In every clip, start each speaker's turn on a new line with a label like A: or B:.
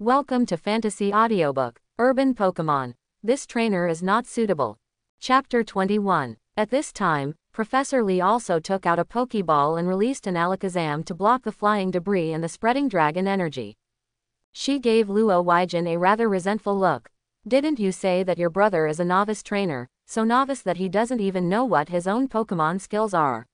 A: Welcome to Fantasy Audiobook, Urban Pokemon. This trainer is not suitable. Chapter 21. At this time, Professor Lee also took out a Pokeball and released an Alakazam to block the flying debris and the spreading dragon energy. She gave Luo Huaijin a rather resentful look. Didn't you say that your brother is a novice trainer, so novice that he doesn't even know what his own Pokemon skills are?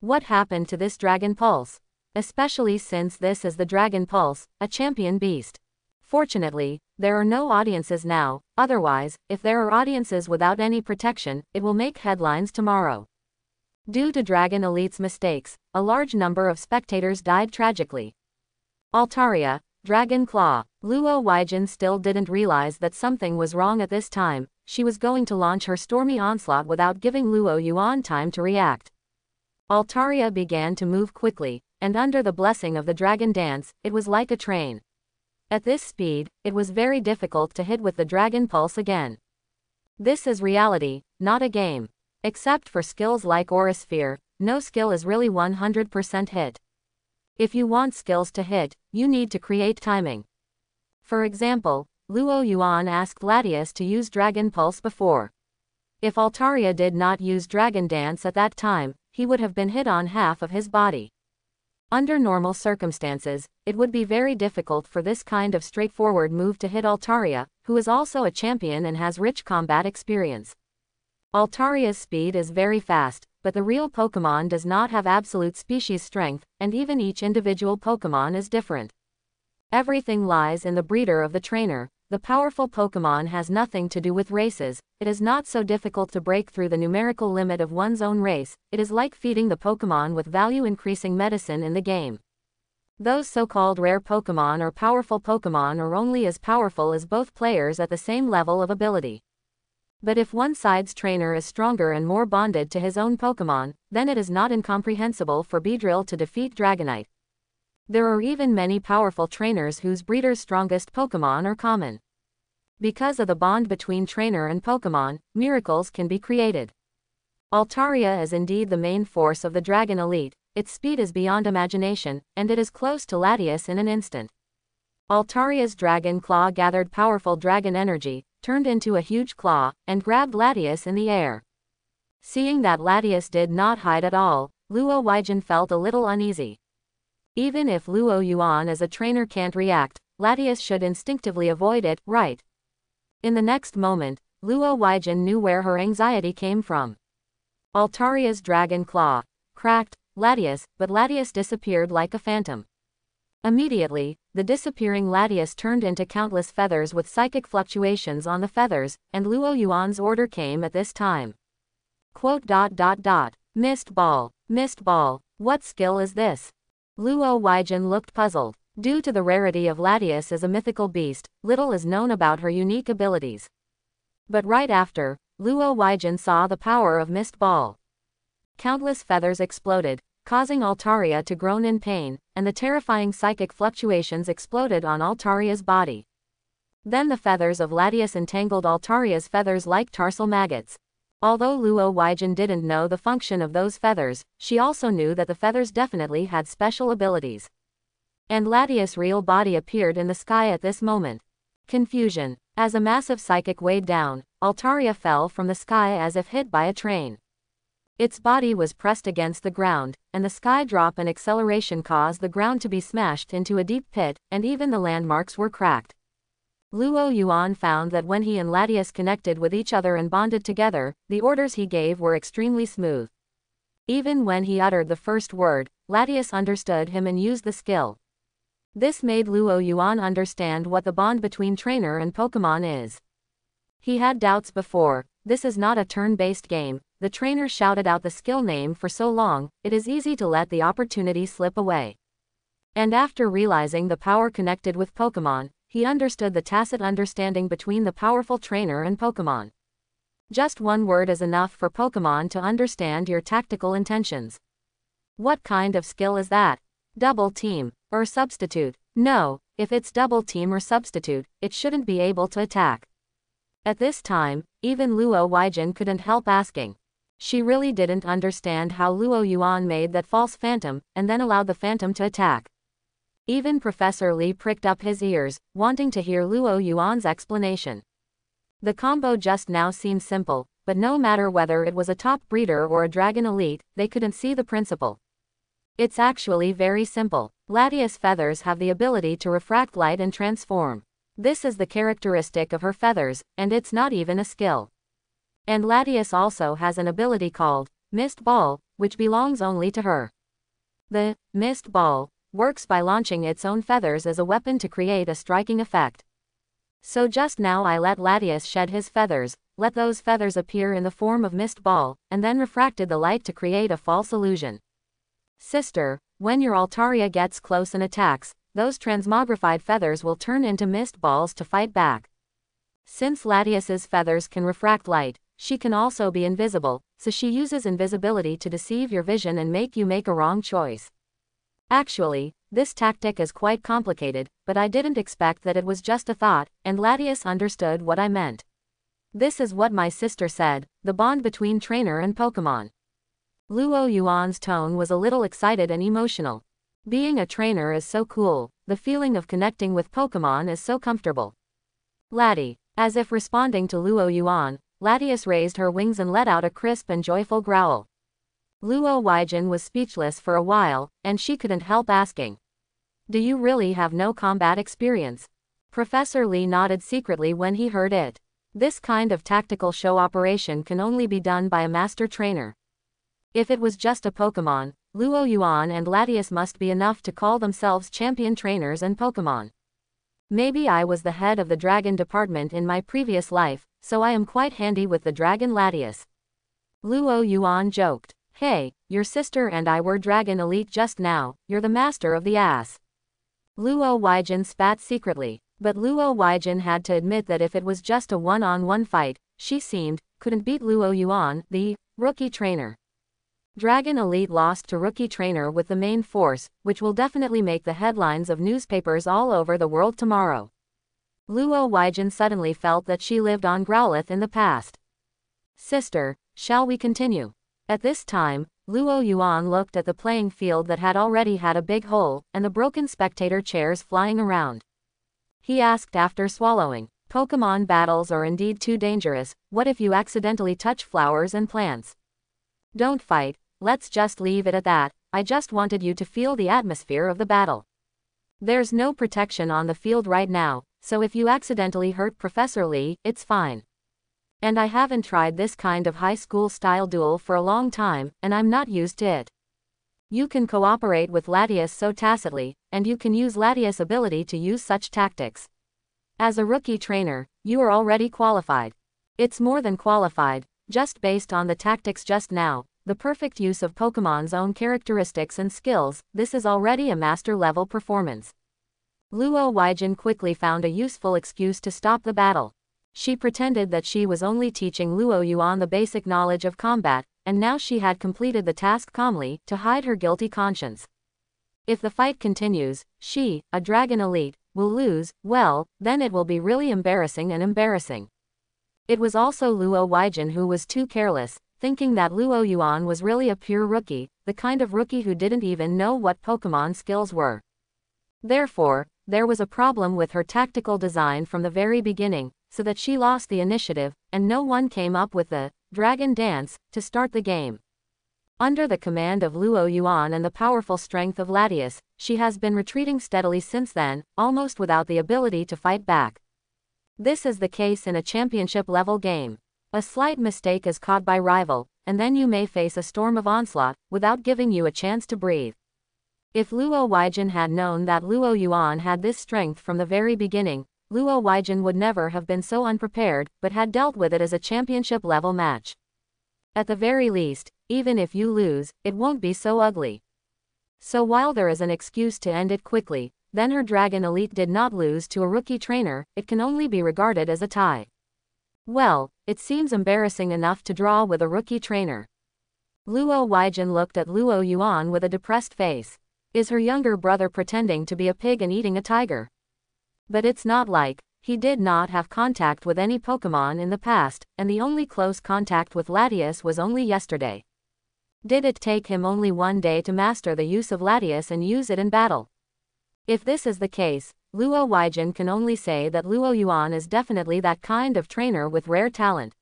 A: What happened to this Dragon Pulse? Especially since this is the Dragon Pulse, a champion beast. Fortunately, there are no audiences now, otherwise, if there are audiences without any protection, it will make headlines tomorrow. Due to Dragon Elite's mistakes, a large number of spectators died tragically. Altaria, Dragon Claw. Luo Huaijin still didn't realize that something was wrong at this time, she was going to launch her stormy onslaught without giving Luo Yuan time to react. Altaria began to move quickly, and under the blessing of the Dragon Dance, it was like a train. At this speed, it was very difficult to hit with the Dragon Pulse again. This is reality, not a game. Except for skills like Aura Sphere, no skill is really 100% hit. If you want skills to hit, you need to create timing. For example, Luo Yuan asked Latias to use Dragon Pulse before. If Altaria did not use Dragon Dance at that time, he would have been hit on half of his body. Under normal circumstances, it would be very difficult for this kind of straightforward move to hit Altaria, who is also a champion and has rich combat experience. Altaria's speed is very fast, but the real Pokemon does not have absolute species strength, and even each individual Pokemon is different. Everything lies in the breeder of the trainer. The powerful Pokemon has nothing to do with races, it is not so difficult to break through the numerical limit of one's own race, it is like feeding the Pokemon with value-increasing medicine in the game. Those so-called rare Pokemon or powerful Pokemon are only as powerful as both players at the same level of ability. But if one side's trainer is stronger and more bonded to his own Pokemon, then it is not incomprehensible for Beedrill to defeat Dragonite. There are even many powerful trainers whose breeder's strongest Pokemon are common. Because of the bond between trainer and Pokemon, miracles can be created. Altaria is indeed the main force of the Dragon Elite, its speed is beyond imagination, and it is close to Latias in an instant. Altaria's Dragon Claw gathered powerful dragon energy, turned into a huge claw, and grabbed Latias in the air. Seeing that Latias did not hide at all, Luo Huaijin felt a little uneasy. Even if Luo Yuan as a trainer can't react, Latias should instinctively avoid it, right? In the next moment, Luo Huaijin knew where her anxiety came from. Altaria's dragon claw cracked Latias, but Latias disappeared like a phantom. Immediately, the disappearing Latias turned into countless feathers with psychic fluctuations on the feathers, and Luo Yuan's order came at this time. Quote dot dot dot. Mist ball. Mist ball. What skill is this? Luo Huaijin looked puzzled. Due to the rarity of Latias as a mythical beast, little is known about her unique abilities. But right after, Luo Huaijin saw the power of Mist Ball. Countless feathers exploded, causing Altaria to groan in pain, and the terrifying psychic fluctuations exploded on Altaria's body. Then the feathers of Latias entangled Altaria's feathers like tarsal maggots. Although Luo Huaijin didn't know the function of those feathers, she also knew that the feathers definitely had special abilities. And Latias' real body appeared in the sky at this moment. Confusion. As a massive psychic weighed down, Altaria fell from the sky as if hit by a train. Its body was pressed against the ground, and the sky drop and acceleration caused the ground to be smashed into a deep pit, and even the landmarks were cracked. Luo Yuan found that when he and Latias connected with each other and bonded together, the orders he gave were extremely smooth. Even when he uttered the first word, Latias understood him and used the skill. This made Luo Yuan understand what the bond between trainer and Pokemon is. He had doubts before, this is not a turn-based game, the trainer shouted out the skill name for so long, it is easy to let the opportunity slip away. And after realizing the power connected with Pokemon, he understood the tacit understanding between the powerful trainer and Pokemon. Just one word is enough for Pokemon to understand your tactical intentions. What kind of skill is that? Double team, or substitute? No, if it's double team or substitute, it shouldn't be able to attack. At this time, even Luo Huaijin couldn't help asking, she really didn't understand how Luo Yuan made that false phantom, and then allowed the phantom to attack. Even Professor Li pricked up his ears, wanting to hear Luo Yuan's explanation. The combo just now seemed simple, but no matter whether it was a top breeder or a dragon elite, they couldn't see the principle. It's actually very simple. Latias feathers have the ability to refract light and transform. This is the characteristic of her feathers, and it's not even a skill. And Latias also has an ability called Mist Ball, which belongs only to her. The Mist Ball works by launching its own feathers as a weapon to create a striking effect. So just now I let Latias shed his feathers, let those feathers appear in the form of mist ball, and then refracted the light to create a false illusion. Sister, when your Altaria gets close and attacks, those transmogrified feathers will turn into mist balls to fight back. Since Latias's feathers can refract light, she can also be invisible, so she uses invisibility to deceive your vision and make you make a wrong choice. Actually, this tactic is quite complicated, but I didn't expect that it was just a thought, and Latias understood what I meant. This is what my sister said, the bond between trainer and Pokemon. Luo Yuan's tone was a little excited and emotional. Being a trainer is so cool, the feeling of connecting with Pokemon is so comfortable. Laddie, as if responding to Luo Yuan, Latias raised her wings and let out a crisp and joyful growl. Luo Huaijin was speechless for a while, and she couldn't help asking. Do you really have no combat experience? Professor Li nodded secretly when he heard it. This kind of tactical show operation can only be done by a master trainer. If it was just a Pokemon, Luo Yuan and Latias must be enough to call themselves champion trainers and Pokemon. Maybe I was the head of the dragon department in my previous life, so I am quite handy with the dragon Latias. Luo Yuan joked. Hey, your sister and I were Dragon Elite just now, you're the master of the ass. Luo Huaijin spat secretly, but Luo Huaijin had to admit that if it was just a one-on-one -on -one fight, she seemed, couldn't beat Luo Yuan, the rookie trainer. Dragon Elite lost to rookie trainer with the main force, which will definitely make the headlines of newspapers all over the world tomorrow. Luo Huaijin suddenly felt that she lived on Growlithe in the past. Sister, shall we continue? At this time, Luo Yuan looked at the playing field that had already had a big hole, and the broken spectator chairs flying around. He asked after swallowing, Pokemon battles are indeed too dangerous, what if you accidentally touch flowers and plants? Don't fight, let's just leave it at that, I just wanted you to feel the atmosphere of the battle. There's no protection on the field right now, so if you accidentally hurt Professor Lee, it's fine. And I haven't tried this kind of high school style duel for a long time, and I'm not used to it. You can cooperate with Latias so tacitly, and you can use Latias' ability to use such tactics. As a rookie trainer, you are already qualified. It's more than qualified, just based on the tactics just now, the perfect use of Pokemon's own characteristics and skills, this is already a master level performance. Luo Huaijin quickly found a useful excuse to stop the battle. She pretended that she was only teaching Luo Yuan the basic knowledge of combat, and now she had completed the task calmly, to hide her guilty conscience. If the fight continues, she, a dragon elite, will lose, well, then it will be really embarrassing and embarrassing. It was also Luo Huaijin who was too careless, thinking that Luo Yuan was really a pure rookie, the kind of rookie who didn't even know what Pokemon skills were. Therefore, there was a problem with her tactical design from the very beginning, so that she lost the initiative, and no one came up with the Dragon Dance to start the game. Under the command of Luo Yuan and the powerful strength of Latias, she has been retreating steadily since then, almost without the ability to fight back. This is the case in a championship-level game. A slight mistake is caught by rival, and then you may face a storm of onslaught, without giving you a chance to breathe. If Luo Huaijin had known that Luo Yuan had this strength from the very beginning, Luo Huaijin would never have been so unprepared, but had dealt with it as a championship-level match. At the very least, even if you lose, it won't be so ugly. So while there is an excuse to end it quickly, then her Dragon Elite did not lose to a rookie trainer, it can only be regarded as a tie. Well, it seems embarrassing enough to draw with a rookie trainer. Luo Huaijin looked at Luo Yuan with a depressed face. Is her younger brother pretending to be a pig and eating a tiger? But it's not like, he did not have contact with any Pokemon in the past, and the only close contact with Latias was only yesterday. Did it take him only one day to master the use of Latias and use it in battle? If this is the case, Luo Weijin can only say that Luo Yuan is definitely that kind of trainer with rare talent.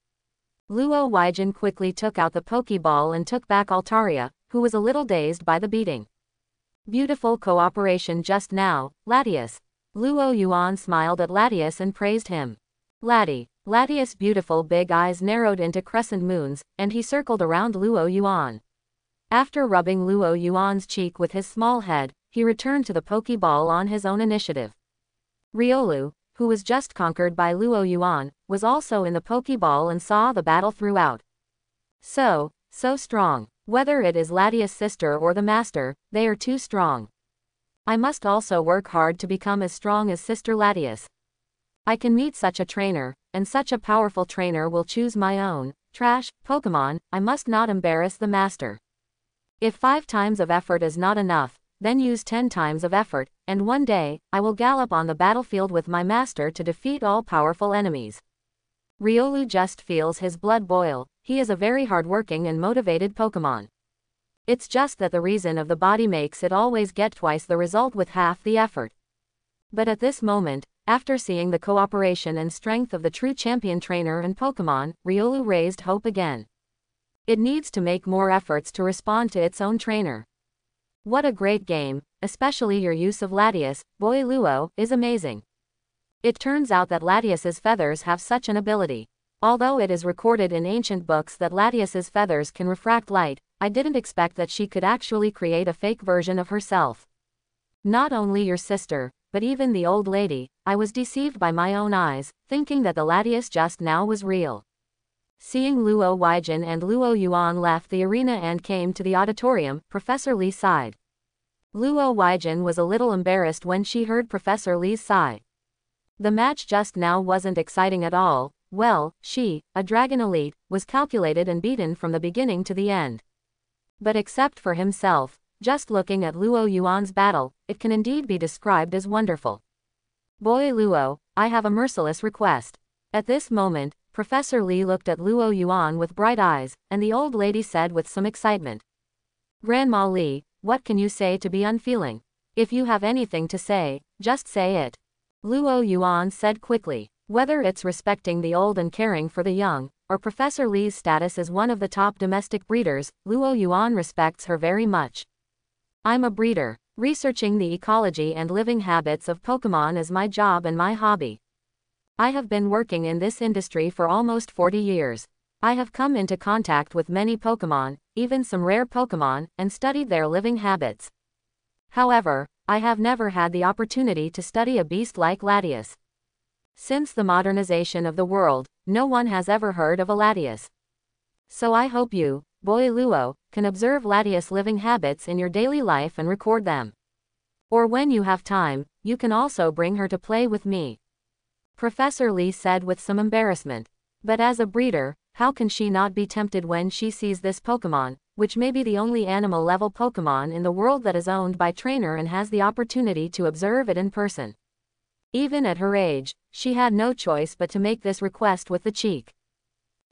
A: Luo Weijin quickly took out the Pokeball and took back Altaria, who was a little dazed by the beating. Beautiful cooperation just now, Latias. Luo Yuan smiled at Latias and praised him. Lati. Latias' beautiful big eyes narrowed into crescent moons, and he circled around Luo Yuan. After rubbing Luo Yuan's cheek with his small head, he returned to the Pokeball on his own initiative. Riolu, who was just conquered by Luo Yuan, was also in the Pokeball and saw the battle throughout. So, so strong. Whether it is Latias' sister or the master, they are too strong. I must also work hard to become as strong as Sister Latias. I can meet such a trainer, and such a powerful trainer will choose my own, trash, Pokemon, I must not embarrass the master. If five times of effort is not enough, then use ten times of effort, and one day, I will gallop on the battlefield with my master to defeat all powerful enemies. Riolu just feels his blood boil, he is a very hardworking and motivated Pokemon. It's just that the reason of the body makes it always get twice the result with half the effort. But at this moment, after seeing the cooperation and strength of the true champion trainer and Pokemon, Riolu raised hope again. It needs to make more efforts to respond to its own trainer. What a great game, especially your use of Latias, Boy Luo, is amazing. It turns out that Latias's feathers have such an ability. Although it is recorded in ancient books that Latias's feathers can refract light, I didn't expect that she could actually create a fake version of herself. Not only your sister, but even the old lady, I was deceived by my own eyes, thinking that the Latias just now was real. Seeing Luo Weijin and Luo Yuan left the arena and came to the auditorium, Professor Li sighed. Luo Weijin was a little embarrassed when she heard Professor Li's sigh. The match just now wasn't exciting at all, well, she, a Dragon Elite, was calculated and beaten from the beginning to the end. But except for himself, just looking at Luo Yuan's battle, it can indeed be described as wonderful. Boy Luo, I have a merciless request. At this moment, Professor Li looked at Luo Yuan with bright eyes, and the old lady said with some excitement. Grandma Li, what can you say to be unfeeling? If you have anything to say, just say it. Luo Yuan said quickly. Whether it's respecting the old and caring for the young, or Professor Li's status as one of the top domestic breeders, Luo Yuan respects her very much. I'm a breeder. Researching the ecology and living habits of Pokemon is my job and my hobby. I have been working in this industry for almost 40 years. I have come into contact with many Pokemon, even some rare Pokemon, and studied their living habits. However, I have never had the opportunity to study a beast like Latias. Since the modernization of the world, no one has ever heard of a Latias. So I hope you, Boy Luo, can observe Latias living habits in your daily life and record them. Or when you have time, you can also bring her to play with me. Professor Lee said with some embarrassment. But as a breeder, how can she not be tempted when she sees this Pokemon, which may be the only animal level Pokemon in the world that is owned by trainer and has the opportunity to observe it in person? Even at her age, she had no choice but to make this request with the cheek.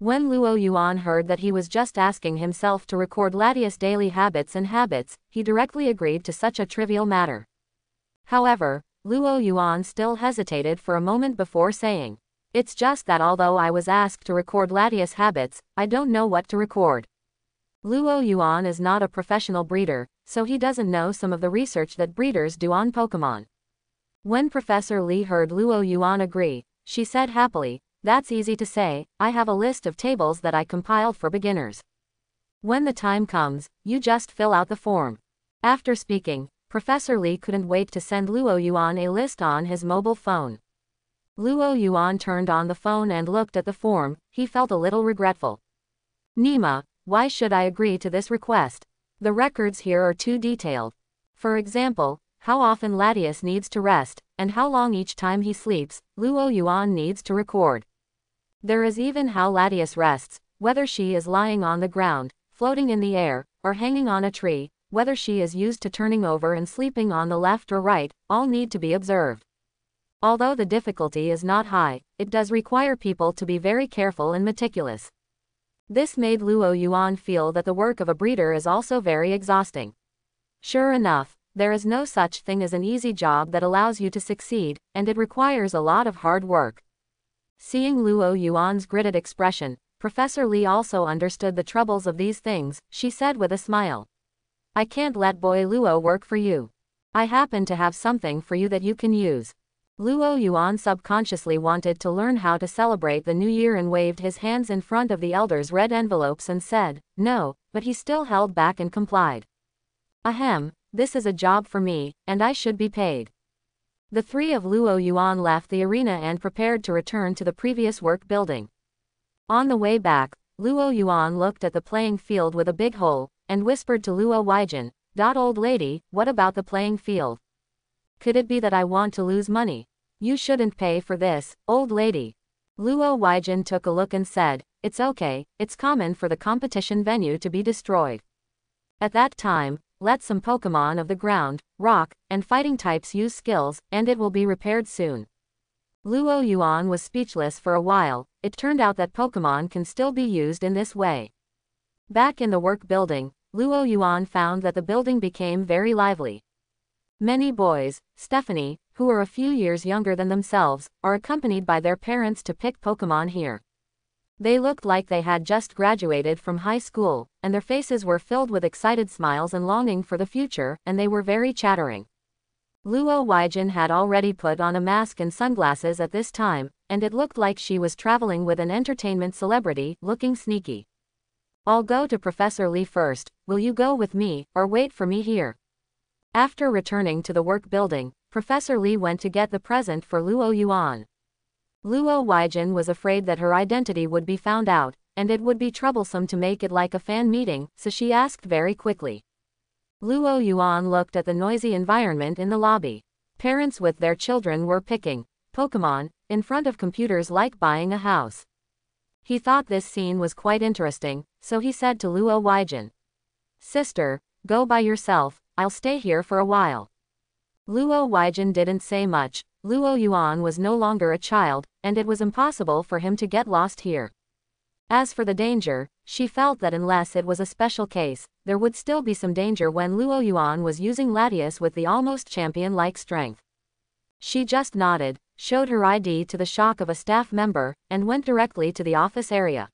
A: When Luo Yuan heard that he was just asking himself to record Latias' daily habits and habits, he directly agreed to such a trivial matter. However, Luo Yuan still hesitated for a moment before saying, It's just that although I was asked to record Latias' habits, I don't know what to record. Luo Yuan is not a professional breeder, so he doesn't know some of the research that breeders do on Pokemon. When Professor Li heard Luo Yuan agree, she said happily, That's easy to say, I have a list of tables that I compiled for beginners. When the time comes, you just fill out the form. After speaking, Professor Li couldn't wait to send Luo Yuan a list on his mobile phone. Luo Yuan turned on the phone and looked at the form, he felt a little regretful. Nima, why should I agree to this request? The records here are too detailed. For example, how often Latias needs to rest, and how long each time he sleeps, Luo Yuan needs to record. There is even how Latias rests, whether she is lying on the ground, floating in the air, or hanging on a tree, whether she is used to turning over and sleeping on the left or right, all need to be observed. Although the difficulty is not high, it does require people to be very careful and meticulous. This made Luo Yuan feel that the work of a breeder is also very exhausting. Sure enough, there is no such thing as an easy job that allows you to succeed, and it requires a lot of hard work. Seeing Luo Yuan's gritted expression, Professor Lee also understood the troubles of these things, she said with a smile. I can't let boy Luo work for you. I happen to have something for you that you can use. Luo Yuan subconsciously wanted to learn how to celebrate the new year and waved his hands in front of the elder's red envelopes and said, no, but he still held back and complied. Ahem, this is a job for me, and I should be paid. The three of Luo Yuan left the arena and prepared to return to the previous work building. On the way back, Luo Yuan looked at the playing field with a big hole, and whispered to Luo Weijin, Dot old lady, what about the playing field? Could it be that I want to lose money? You shouldn't pay for this, old lady. Luo Weijin took a look and said, It's okay, it's common for the competition venue to be destroyed. At that time, let some Pokemon of the ground, rock, and fighting types use skills, and it will be repaired soon. Luo Yuan was speechless for a while, it turned out that Pokemon can still be used in this way. Back in the work building, Luo Yuan found that the building became very lively. Many boys, Stephanie, who are a few years younger than themselves, are accompanied by their parents to pick Pokemon here. They looked like they had just graduated from high school, and their faces were filled with excited smiles and longing for the future, and they were very chattering. Luo Weijin had already put on a mask and sunglasses at this time, and it looked like she was traveling with an entertainment celebrity, looking sneaky. I'll go to Professor Li first, will you go with me, or wait for me here? After returning to the work building, Professor Li went to get the present for Luo Yuan. Luo Weijin was afraid that her identity would be found out, and it would be troublesome to make it like a fan meeting, so she asked very quickly. Luo Yuan looked at the noisy environment in the lobby. Parents with their children were picking Pokemon in front of computers like buying a house. He thought this scene was quite interesting, so he said to Luo Weijin. Sister, go by yourself, I'll stay here for a while. Luo Weijin didn't say much, Luo Yuan was no longer a child, and it was impossible for him to get lost here. As for the danger, she felt that unless it was a special case, there would still be some danger when Luo Yuan was using Latias with the almost champion-like strength. She just nodded, showed her ID to the shock of a staff member, and went directly to the office area.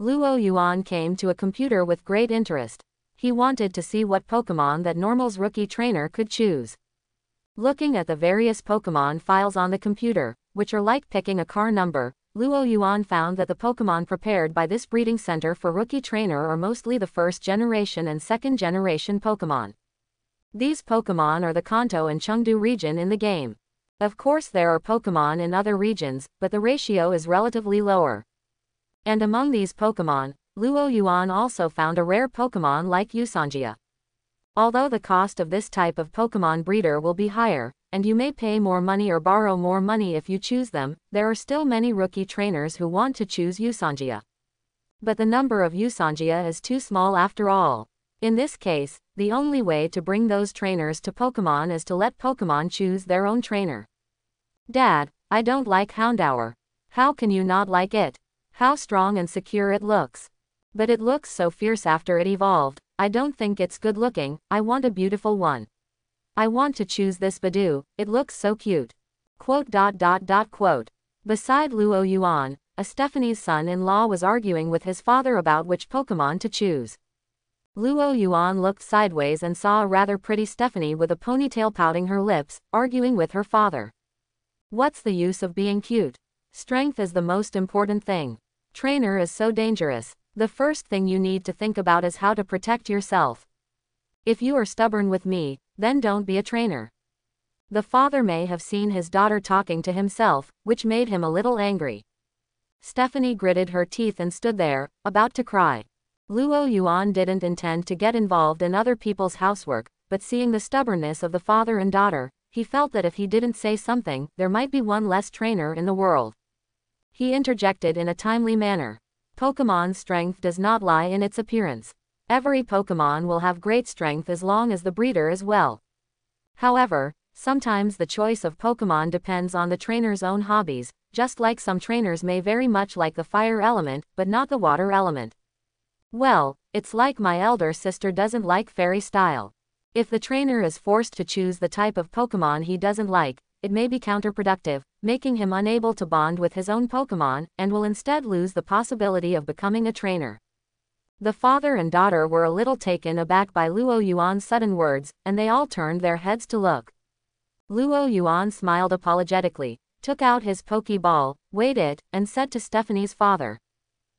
A: Luo Yuan came to a computer with great interest. He wanted to see what Pokemon that Normal's rookie trainer could choose. Looking at the various Pokemon files on the computer, which are like picking a car number, Luo Yuan found that the Pokemon prepared by this breeding center for rookie trainer are mostly the first generation and second generation Pokemon. These Pokemon are the Kanto and Chengdu region in the game. Of course there are Pokemon in other regions, but the ratio is relatively lower. And among these Pokemon, Luo Yuan also found a rare Pokemon like Usangia. Although the cost of this type of Pokemon breeder will be higher, and you may pay more money or borrow more money if you choose them, there are still many rookie trainers who want to choose Usangia. But the number of Usangia is too small after all. In this case, the only way to bring those trainers to Pokemon is to let Pokemon choose their own trainer. Dad, I don't like Houndour. How can you not like it? How strong and secure it looks. But it looks so fierce after it evolved, I don't think it's good looking, I want a beautiful one. I want to choose this Budew, it looks so cute. Quote dot dot dot quote. Beside Luo Yuan, a Stephanie's son-in-law was arguing with his father about which Pokemon to choose. Luo Yuan looked sideways and saw a rather pretty Stephanie with a ponytail pouting her lips, arguing with her father. What's the use of being cute? Strength is the most important thing. Trainer is so dangerous. The first thing you need to think about is how to protect yourself. If you are stubborn with me, then don't be a trainer. The father may have seen his daughter talking to himself, which made him a little angry. Stephanie gritted her teeth and stood there, about to cry. Luo Yuan didn't intend to get involved in other people's housework, but seeing the stubbornness of the father and daughter, he felt that if he didn't say something, there might be one less trainer in the world. He interjected in a timely manner. Pokemon's strength does not lie in its appearance. Every Pokemon will have great strength as long as the breeder is well. However, sometimes the choice of Pokemon depends on the trainer's own hobbies, just like some trainers may very much like the fire element, but not the water element. Well, it's like my elder sister doesn't like fairy style. If the trainer is forced to choose the type of Pokemon he doesn't like, it may be counterproductive, making him unable to bond with his own Pokemon, and will instead lose the possibility of becoming a trainer. The father and daughter were a little taken aback by Luo Yuan's sudden words, and they all turned their heads to look. Luo Yuan smiled apologetically, took out his Pokeball, weighed it, and said to Stephanie's father.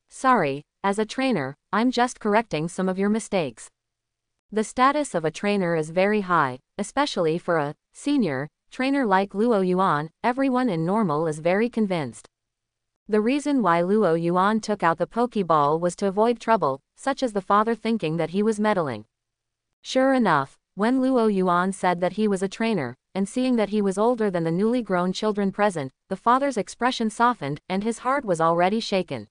A: Sorry, as a trainer, I'm just correcting some of your mistakes. The status of a trainer is very high, especially for a senior trainer like Luo Yuan, everyone in normal is very convinced. The reason why Luo Yuan took out the Pokeball was to avoid trouble, such as the father thinking that he was meddling. Sure enough, when Luo Yuan said that he was a trainer, and seeing that he was older than the newly grown children present, the father's expression softened, and his heart was already shaken.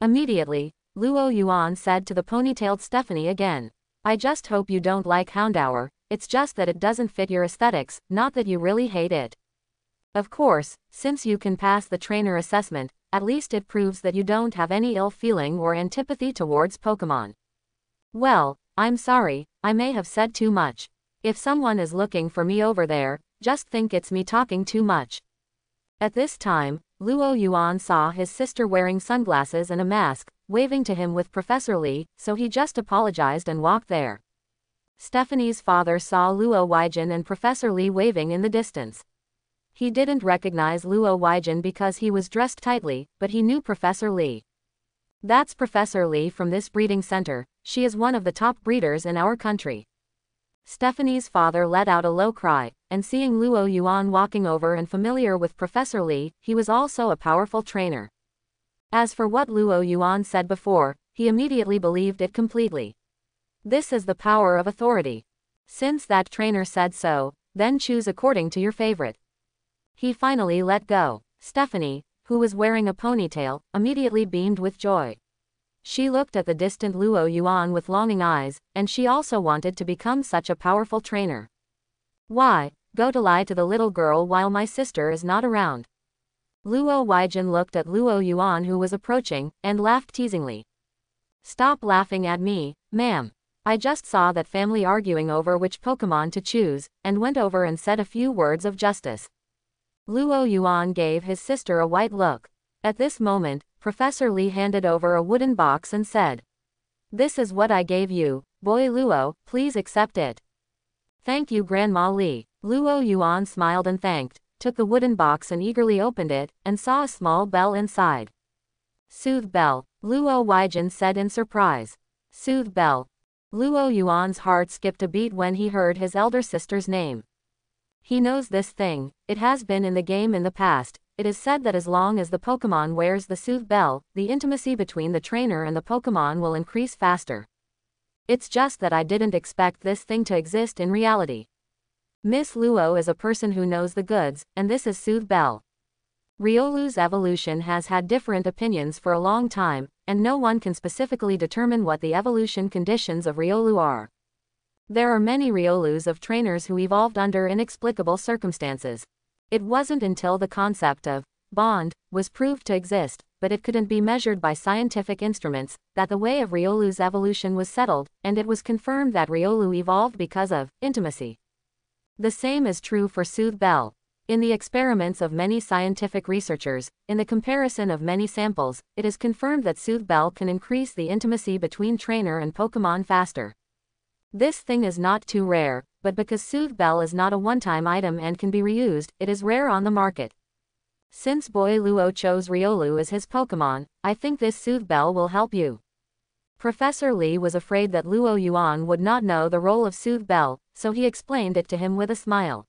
A: Immediately, Luo Yuan said to the ponytailed Stephanie again. I just hope you don't like Houndour, it's just that it doesn't fit your aesthetics, not that you really hate it. Of course, since you can pass the trainer assessment, at least it proves that you don't have any ill feeling or antipathy towards Pokemon. Well, I'm sorry, I may have said too much. If someone is looking for me over there, just think it's me talking too much. At this time, Luo Yuan saw his sister wearing sunglasses and a mask, waving to him with Professor Lee, so he just apologized and walked there. Stephanie's father saw Luo Weijin and Professor Lee waving in the distance. He didn't recognize Luo Weijin because he was dressed tightly, but he knew Professor Lee. That's Professor Lee from this breeding center, she is one of the top breeders in our country. Stephanie's father let out a low cry, and seeing Luo Yuan walking over and familiar with Professor Lee, he was also a powerful trainer. As for what Luo Yuan said before, he immediately believed it completely. This is the power of authority. Since that trainer said so, then choose according to your favorite. He finally let go. Stephanie, who was wearing a ponytail, immediately beamed with joy. She looked at the distant Luo Yuan with longing eyes, and she also wanted to become such a powerful trainer. Why, go to lie to the little girl while my sister is not around. Luo Weijin looked at Luo Yuan who was approaching, and laughed teasingly. Stop laughing at me, ma'am. I just saw that family arguing over which Pokemon to choose, and went over and said a few words of justice. Luo Yuan gave his sister a white look. At this moment, Professor Li handed over a wooden box and said, This is what I gave you, boy Luo, please accept it. Thank you Grandma Li. Luo Yuan smiled and thanked, took the wooden box and eagerly opened it, and saw a small bell inside. Soothe Bell, Luo Weijin said in surprise. Soothe Bell, Luo Yuan's heart skipped a beat when he heard his elder sister's name. He knows this thing, it has been in the game in the past, it is said that as long as the Pokemon wears the Soothe Bell, the intimacy between the trainer and the Pokemon will increase faster. It's just that I didn't expect this thing to exist in reality. Miss Luo is a person who knows the goods, and this is Soothe Bell. Riolu's evolution has had different opinions for a long time, and no one can specifically determine what the evolution conditions of Riolu are. There are many Riolus of trainers who evolved under inexplicable circumstances. It wasn't until the concept of bond was proved to exist, but it couldn't be measured by scientific instruments, that the way of Riolu's evolution was settled, and it was confirmed that Riolu evolved because of intimacy. The same is true for Soothe Bell. In the experiments of many scientific researchers, in the comparison of many samples, it is confirmed that Soothe Bell can increase the intimacy between trainer and Pokemon faster. This thing is not too rare, but because Soothe Bell is not a one-time item and can be reused, it is rare on the market. Since Boy Luo chose Riolu as his Pokemon, I think this Soothe Bell will help you. Professor Lee was afraid that Luo Yuan would not know the role of Soothe Bell, so he explained it to him with a smile.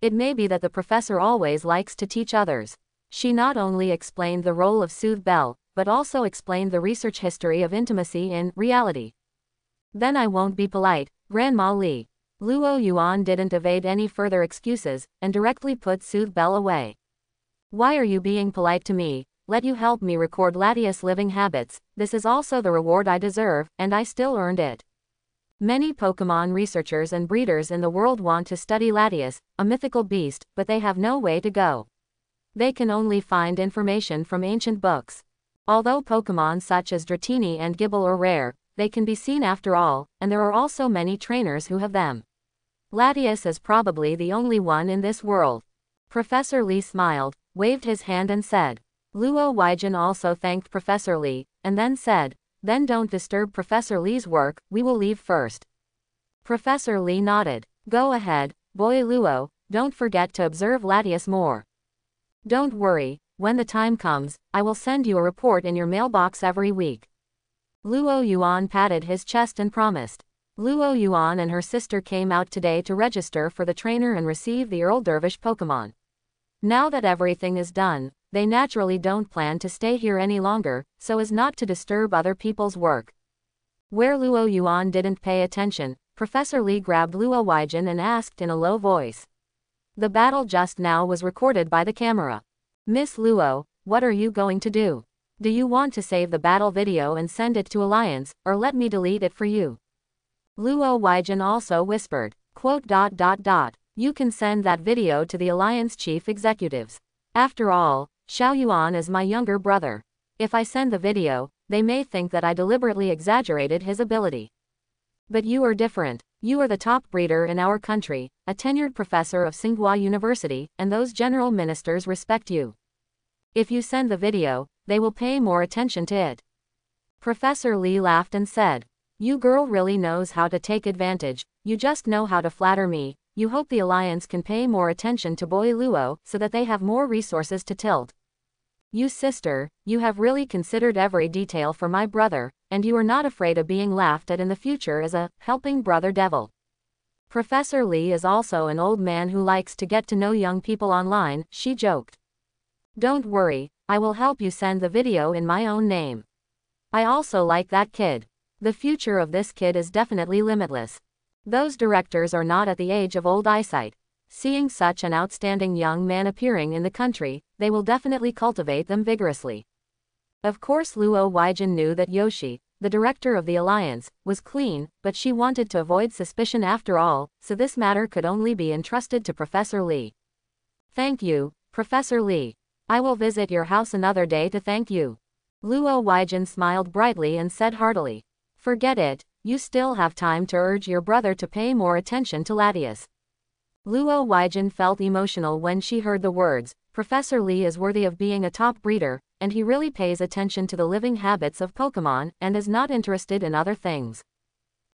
A: It may be that the professor always likes to teach others. She not only explained the role of Soothe Bell, but also explained the research history of intimacy in reality. Then I won't be polite, Grandma Lee. Luo Yuan didn't evade any further excuses, and directly put Soothe Bell away. Why are you being polite to me? Let you help me record Latias living habits, this is also the reward I deserve, and I still earned it. Many Pokemon researchers and breeders in the world want to study Latias, a mythical beast, but they have no way to go. They can only find information from ancient books. Although Pokemon such as Dratini and Gible are rare, they can be seen after all, and there are also many trainers who have them. Latias is probably the only one in this world. Professor Lee smiled, waved his hand and said. Luo Weijin also thanked Professor Lee, and then said, Then don't disturb Professor Lee's work, we will leave first. Professor Lee nodded. Go ahead, boy Luo, don't forget to observe Latias more. Don't worry, when the time comes, I will send you a report in your mailbox every week. Luo Yuan patted his chest and promised. Luo Yuan and her sister came out today to register for the trainer and receive the Earl Dervish Pokemon. Now that everything is done, they naturally don't plan to stay here any longer, so as not to disturb other people's work. Where Luo Yuan didn't pay attention, Professor Lee grabbed Luo Weijin and asked in a low voice. The battle just now was recorded by the camera. Miss Luo, what are you going to do? Do you want to save the battle video and send it to Alliance, or let me delete it for you? Luo Weijin also whispered, quote dot dot dot, you can send that video to the Alliance chief executives. After all, Xiao Yuan is my younger brother. If I send the video, they may think that I deliberately exaggerated his ability. But you are different. You are the top breeder in our country, a tenured professor of Tsinghua University, and those general ministers respect you. If you send the video, they will pay more attention to it. Professor Lee laughed and said, You girl really knows how to take advantage, you just know how to flatter me, you hope the Alliance can pay more attention to Boy Luo so that they have more resources to tilt. You sister, you have really considered every detail for my brother, and you are not afraid of being laughed at in the future as a helping brother devil. Professor Lee is also an old man who likes to get to know young people online, she joked. Don't worry, I will help you send the video in my own name. I also like that kid. The future of this kid is definitely limitless. Those directors are not at the age of old eyesight. Seeing such an outstanding young man appearing in the country, they will definitely cultivate them vigorously. Of course Luo Weijin knew that Yoshi, the director of the alliance, was clean, but she wanted to avoid suspicion after all, so this matter could only be entrusted to Professor Lee. Thank you, Professor Lee. I will visit your house another day to thank you. Luo Weijin smiled brightly and said heartily. Forget it, you still have time to urge your brother to pay more attention to Latias. Luo Weijin felt emotional when she heard the words, Professor Lee is worthy of being a top breeder, and he really pays attention to the living habits of Pokemon and is not interested in other things.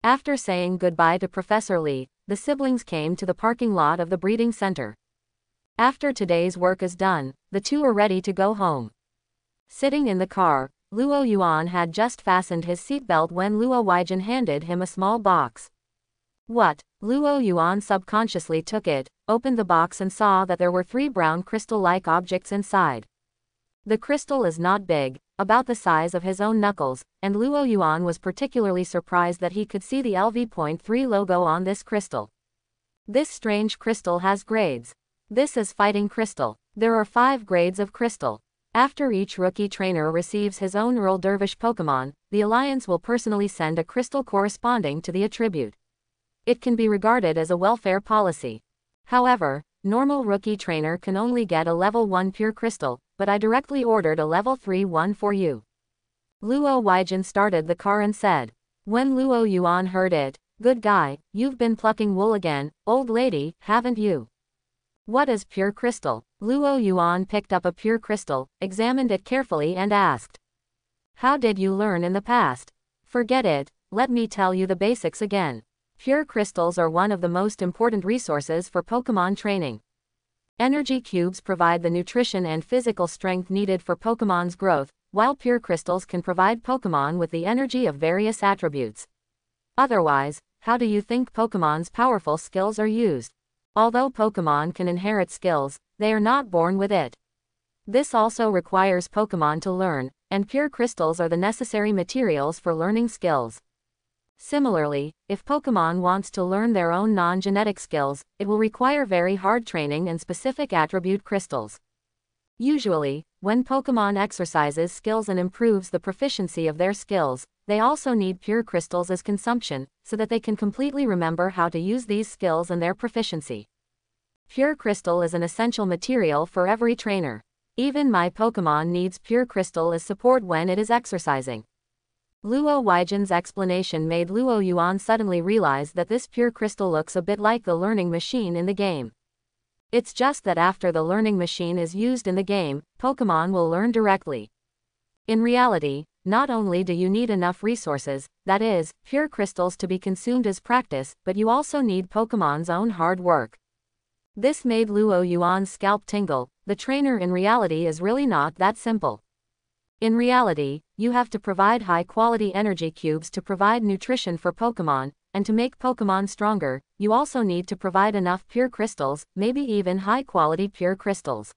A: After saying goodbye to Professor Lee, the siblings came to the parking lot of the breeding center. After today's work is done, the two are ready to go home. Sitting in the car, Luo Yuan had just fastened his seatbelt when Luo Weijin handed him a small box. What? Luo Yuan subconsciously took it, opened the box and saw that there were three brown crystal-like objects inside. The crystal is not big, about the size of his own knuckles, and Luo Yuan was particularly surprised that he could see the LV.3 logo on this crystal. This strange crystal has grades. This is Fighting Crystal. There are five grades of crystal. After each rookie trainer receives his own Earl Dervish Pokemon, the Alliance will personally send a crystal corresponding to the attribute. It can be regarded as a welfare policy. However, normal rookie trainer can only get a level 1 pure crystal, but I directly ordered a level 3 one for you. Luo Weijin started the car and said. When Luo Yuan heard it, good guy, you've been plucking wool again, old lady, haven't you? What is pure crystal? Luo Yuan picked up a pure crystal, examined it carefully and asked. How did you learn in the past? Forget it, let me tell you the basics again. Pure crystals are one of the most important resources for Pokemon training. Energy cubes provide the nutrition and physical strength needed for Pokemon's growth, while pure crystals can provide Pokemon with the energy of various attributes. Otherwise, how do you think Pokemon's powerful skills are used? Although Pokemon can inherit skills, they are not born with it. This also requires Pokemon to learn, and pure crystals are the necessary materials for learning skills. Similarly, if Pokemon wants to learn their own non-genetic skills, it will require very hard training and specific attribute crystals. Usually, when Pokemon exercises skills and improves the proficiency of their skills, they also need pure crystals as consumption, so that they can completely remember how to use these skills and their proficiency. Pure crystal is an essential material for every trainer. Even my Pokemon needs pure crystal as support when it is exercising. Luo Weijin's explanation made Luo Yuan suddenly realize that this pure crystal looks a bit like the learning machine in the game. It's just that after the learning machine is used in the game, Pokemon will learn directly. In reality, not only do you need enough resources, that is, pure crystals to be consumed as practice, but you also need Pokemon's own hard work. This made Luo Yuan's scalp tingle, the trainer in reality is really not that simple. In reality, you have to provide high-quality energy cubes to provide nutrition for Pokemon, and to make Pokemon stronger, you also need to provide enough pure crystals, maybe even high-quality pure crystals.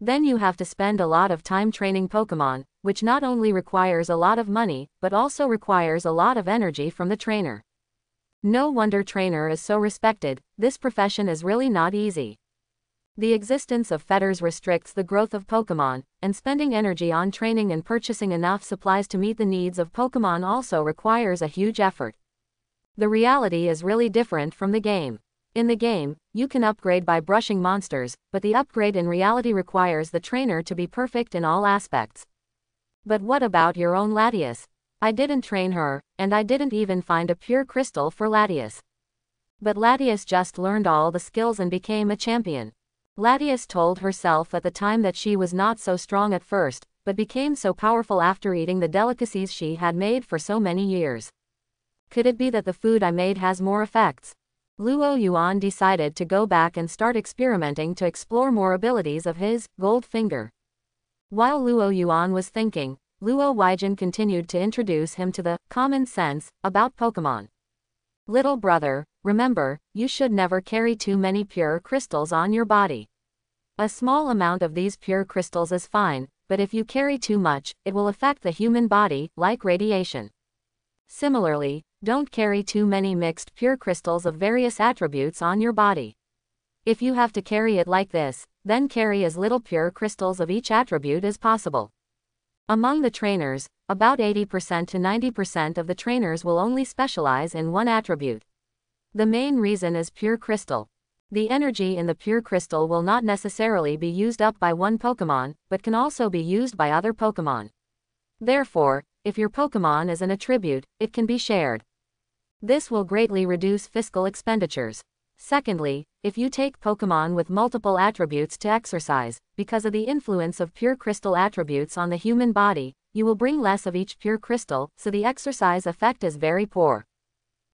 A: Then you have to spend a lot of time training Pokemon, which not only requires a lot of money, but also requires a lot of energy from the trainer. No wonder trainer is so respected, this profession is really not easy. The existence of fetters restricts the growth of Pokemon, and spending energy on training and purchasing enough supplies to meet the needs of Pokemon also requires a huge effort. The reality is really different from the game. In the game, you can upgrade by brushing monsters, but the upgrade in reality requires the trainer to be perfect in all aspects. But what about your own Latias? I didn't train her, and I didn't even find a pure crystal for Latias. But Latias just learned all the skills and became a champion. Latias told herself at the time that she was not so strong at first, but became so powerful after eating the delicacies she had made for so many years. Could it be that the food I made has more effects? Luo Yuan decided to go back and start experimenting to explore more abilities of his gold finger. While Luo Yuan was thinking, Luo Weijin continued to introduce him to the common sense about Pokemon. Little brother, remember, you should never carry too many pure crystals on your body. A small amount of these pure crystals is fine, but if you carry too much, it will affect the human body, like radiation. Similarly, don't carry too many mixed pure crystals of various attributes on your body. If you have to carry it like this, then carry as little pure crystals of each attribute as possible. Among the trainers, about 80% to 90% of the trainers will only specialize in one attribute. The main reason is pure crystal. The energy in the pure crystal will not necessarily be used up by one Pokemon, but can also be used by other Pokemon. Therefore, if your Pokemon is an attribute, it can be shared. This will greatly reduce fiscal expenditures. Secondly, if you take Pokemon with multiple attributes to exercise, because of the influence of pure crystal attributes on the human body, you will bring less of each pure crystal, so the exercise effect is very poor.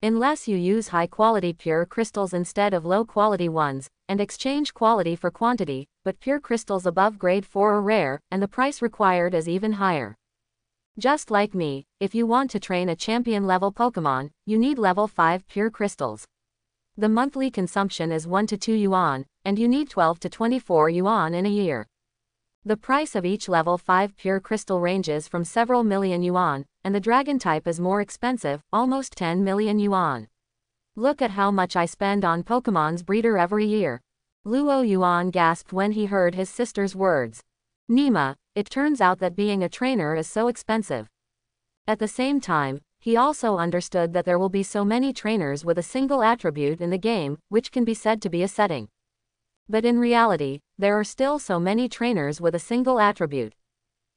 A: Unless you use high quality pure crystals instead of low quality ones, and exchange quality for quantity, but pure crystals above grade 4 are rare, and the price required is even higher. Just like me, if you want to train a champion level Pokemon, you need level 5 pure crystals. The monthly consumption is 1 to 2 yuan, and you need 12 to 24 yuan in a year. The price of each level 5 pure crystal ranges from several million yuan, and the dragon type is more expensive, almost 10 million yuan. Look at how much I spend on Pokemon's breeder every year. Luo Yuan gasped when he heard his sister's words. Nima, it turns out that being a trainer is so expensive. At the same time, he also understood that there will be so many trainers with a single attribute in the game, which can be said to be a setting. But in reality, there are still so many trainers with a single attribute.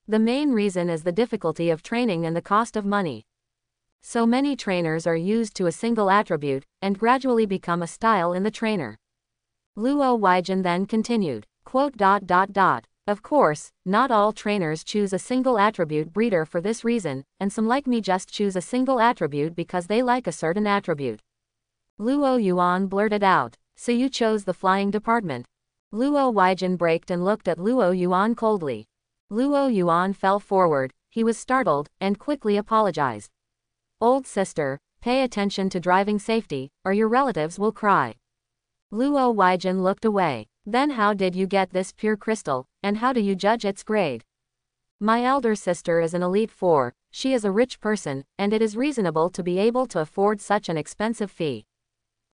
A: The main reason is the difficulty of training and the cost of money. So many trainers are used to a single attribute, and gradually become a style in the trainer. Luo Weijin then continued, quote dot dot dot. Of course, not all trainers choose a single attribute breeder for this reason, and some like me just choose a single attribute because they like a certain attribute. Luo Yuan blurted out, so you chose the flying department. Luo Weijin braked and looked at Luo Yuan coldly. Luo Yuan fell forward, he was startled, and quickly apologized. Old sister, pay attention to driving safety, or your relatives will cry. Luo Weijin looked away. Then how did you get this pure crystal, and how do you judge its grade? My elder sister is an Elite Four, she is a rich person, and it is reasonable to be able to afford such an expensive fee.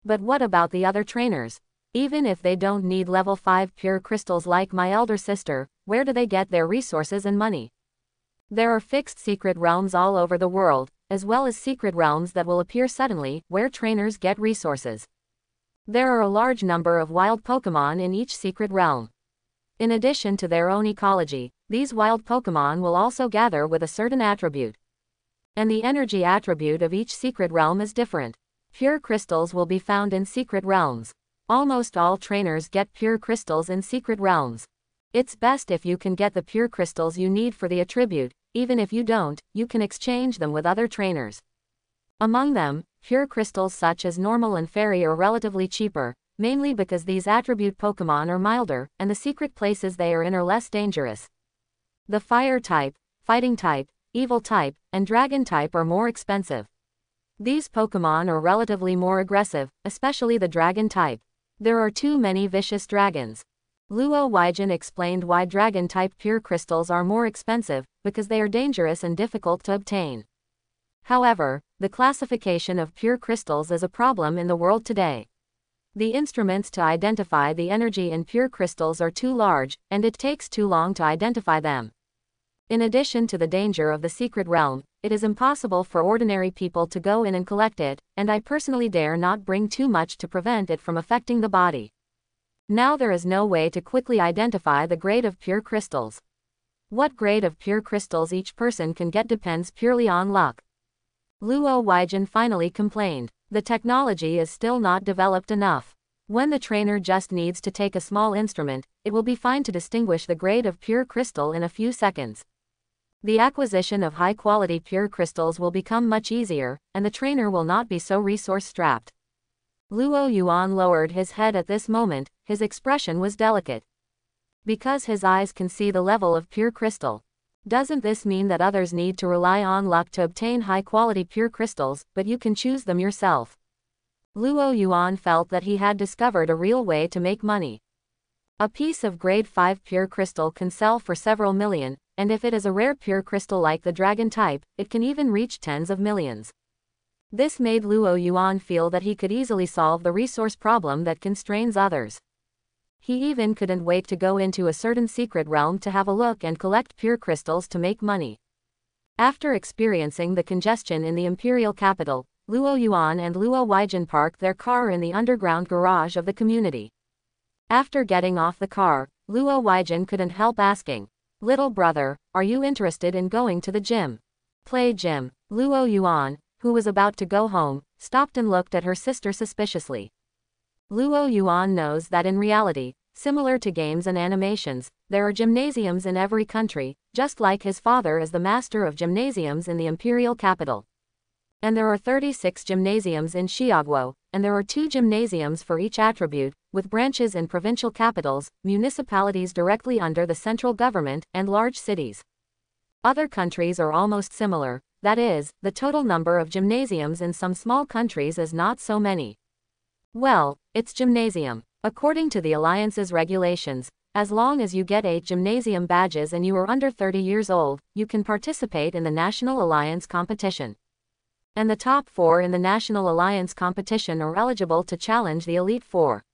A: But what about the other trainers? Even if they don't need level 5 pure crystals like my elder sister, where do they get their resources and money? There are fixed secret realms all over the world, as well as secret realms that will appear suddenly, where trainers get resources. There are a large number of wild Pokemon in each secret realm. In addition to their own ecology, these wild Pokemon will also gather with a certain attribute. And the energy attribute of each secret realm is different. Pure crystals will be found in secret realms. Almost all trainers get pure crystals in secret realms. It's best if you can get the pure crystals you need for the attribute, even if you don't, you can exchange them with other trainers. Among them, pure crystals such as normal and fairy are relatively cheaper, mainly because these attribute Pokemon are milder, and the secret places they are in are less dangerous. The fire type, fighting type, evil type, and dragon type are more expensive. These Pokemon are relatively more aggressive, especially the dragon type. There are too many vicious dragons. Luo Huaijin explained why dragon-type pure crystals are more expensive, because they are dangerous and difficult to obtain. However, the classification of pure crystals is a problem in the world today. The instruments to identify the energy in pure crystals are too large, and it takes too long to identify them. In addition to the danger of the secret realm, it is impossible for ordinary people to go in and collect it, and I personally dare not bring too much to prevent it from affecting the body. Now there is no way to quickly identify the grade of pure crystals. What grade of pure crystals each person can get depends purely on luck. Luo Huaijin finally complained. The technology is still not developed enough. When the trainer just needs to take a small instrument, it will be fine to distinguish the grade of pure crystal in a few seconds. The acquisition of high-quality pure crystals will become much easier, and the trainer will not be so resource-strapped. Luo Yuan lowered his head at this moment, his expression was delicate. Because his eyes can see the level of pure crystal. Doesn't this mean that others need to rely on luck to obtain high-quality pure crystals, but you can choose them yourself? Luo Yuan felt that he had discovered a real way to make money. A piece of grade 5 pure crystal can sell for several million, and if it is a rare pure crystal like the dragon type, it can even reach tens of millions. This made Luo Yuan feel that he could easily solve the resource problem that constrains others. He even couldn't wait to go into a certain secret realm to have a look and collect pure crystals to make money. After experiencing the congestion in the imperial capital, Luo Yuan and Luo Huaijin parked their car in the underground garage of the community. After getting off the car, Luo Huaijin couldn't help asking, Little brother, are you interested in going to the gym? Play gym. Luo Yuan, who was about to go home, stopped and looked at her sister suspiciously. Luo Yuan knows that in reality, similar to games and animations, there are gymnasiums in every country, just like his father is the master of gymnasiums in the imperial capital. And there are 36 gymnasiums in Xiaoguo, and there are two gymnasiums for each attribute, with branches in provincial capitals, municipalities directly under the central government, and large cities. Other countries are almost similar, that is, the total number of gymnasiums in some small countries is not so many. Well, it's gymnasium. According to the Alliance's regulations, as long as you get 8 gymnasium badges and you are under 30 years old, you can participate in the National Alliance competition. And the top 4 in the National Alliance competition are eligible to challenge the Elite 4.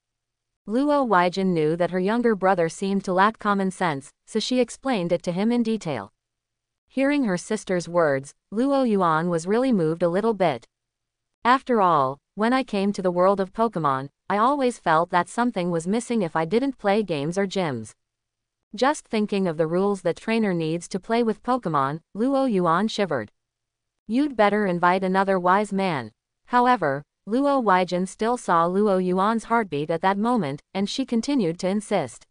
A: Luo Huaijin knew that her younger brother seemed to lack common sense, so she explained it to him in detail. Hearing her sister's words, Luo Yuan was really moved a little bit. After all, when I came to the world of Pokemon, I always felt that something was missing if I didn't play games or gyms. Just thinking of the rules that trainer needs to play with Pokemon, Luo Yuan shivered. You'd better invite another wise man. However, Luo Huaijin still saw Luo Yuan's heartbeat at that moment, and she continued to insist.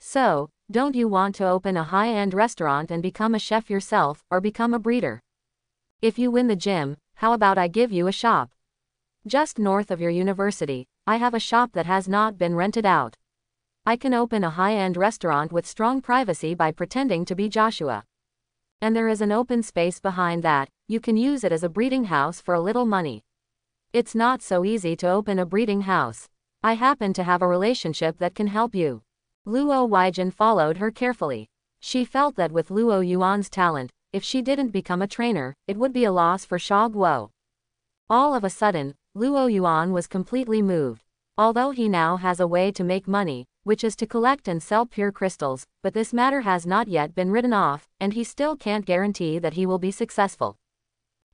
A: So, don't you want to open a high-end restaurant and become a chef yourself, or become a breeder? If you win the gym, how about I give you a shop? Just north of your university, I have a shop that has not been rented out. I can open a high-end restaurant with strong privacy by pretending to be Joshua. And there is an open space behind that, you can use it as a breeding house for a little money. It's not so easy to open a breeding house. I happen to have a relationship that can help you. Luo Huaijin followed her carefully. She felt that with Luo Yuan's talent, if she didn't become a trainer, it would be a loss for Sha Guo. All of a sudden, Luo Yuan was completely moved. Although he now has a way to make money, which is to collect and sell pure crystals, but this matter has not yet been written off, and he still can't guarantee that he will be successful.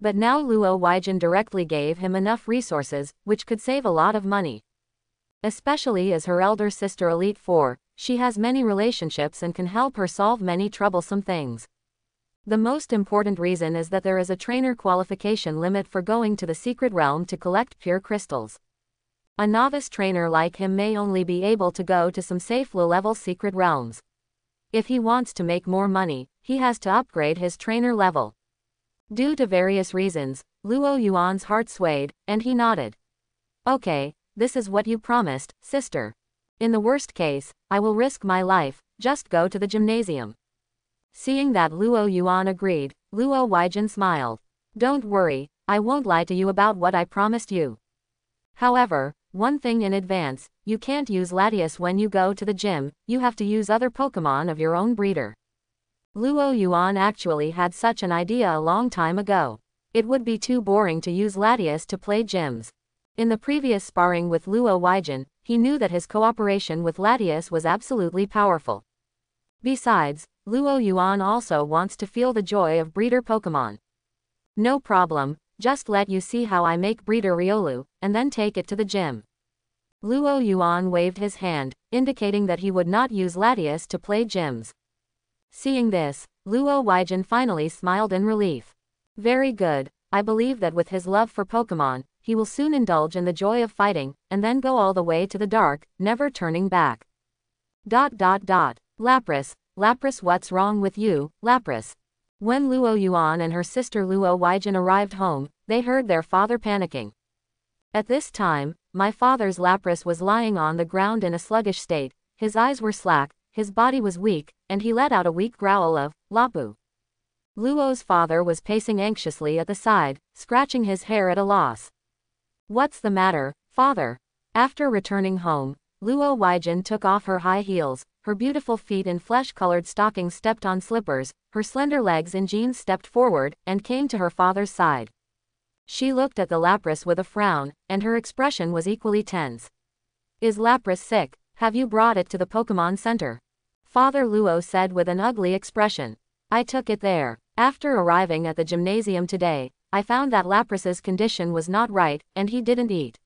A: But now Luo Huaijin directly gave him enough resources, which could save a lot of money. Especially as her elder sister Elite Four, she has many relationships and can help her solve many troublesome things. The most important reason is that there is a trainer qualification limit for going to the secret realm to collect pure crystals. A novice trainer like him may only be able to go to some safe low-level secret realms. If he wants to make more money, he has to upgrade his trainer level. Due to various reasons, Luo Yuan's heart swayed, and he nodded. Okay, this is what you promised, sister. In the worst case, I will risk my life, just go to the gymnasium. Seeing that Luo Yuan agreed, Luo Weijin smiled. Don't worry, I won't lie to you about what I promised you. However, one thing in advance, you can't use Latias when you go to the gym, you have to use other Pokemon of your own breeder. Luo Yuan actually had such an idea a long time ago. It would be too boring to use Latias to play gyms. In the previous sparring with Luo Weijin, he knew that his cooperation with Latias was absolutely powerful. Besides, Luo Yuan also wants to feel the joy of breeder Pokemon. No problem, just let you see how I make breeder Riolu, and then take it to the gym. Luo Yuan waved his hand, indicating that he would not use Latias to play gyms. Seeing this, Luo Weijin finally smiled in relief. Very good, I believe that with his love for Pokemon, he will soon indulge in the joy of fighting, and then go all the way to the dark, never turning back. Dot dot dot. Lapras, Lapras what's wrong with you, Lapras? When Luo Yuan and her sister Luo Weijin arrived home, they heard their father panicking. At this time, my father's Lapras was lying on the ground in a sluggish state, his eyes were slack, his body was weak, and he let out a weak growl of, Lapu. Luo's father was pacing anxiously at the side, scratching his hair at a loss. What's the matter, father? After returning home, Luo Weijin took off her high heels, her beautiful feet in flesh-colored stockings stepped on slippers, her slender legs in jeans stepped forward, and came to her father's side. She looked at the Lapras with a frown, and her expression was equally tense. Is Lapras sick? Have you brought it to the Pokemon Center? Father Luo said with an ugly expression. I took it there. After arriving at the gymnasium today, I found that Lapras's condition was not right, and he didn't eat.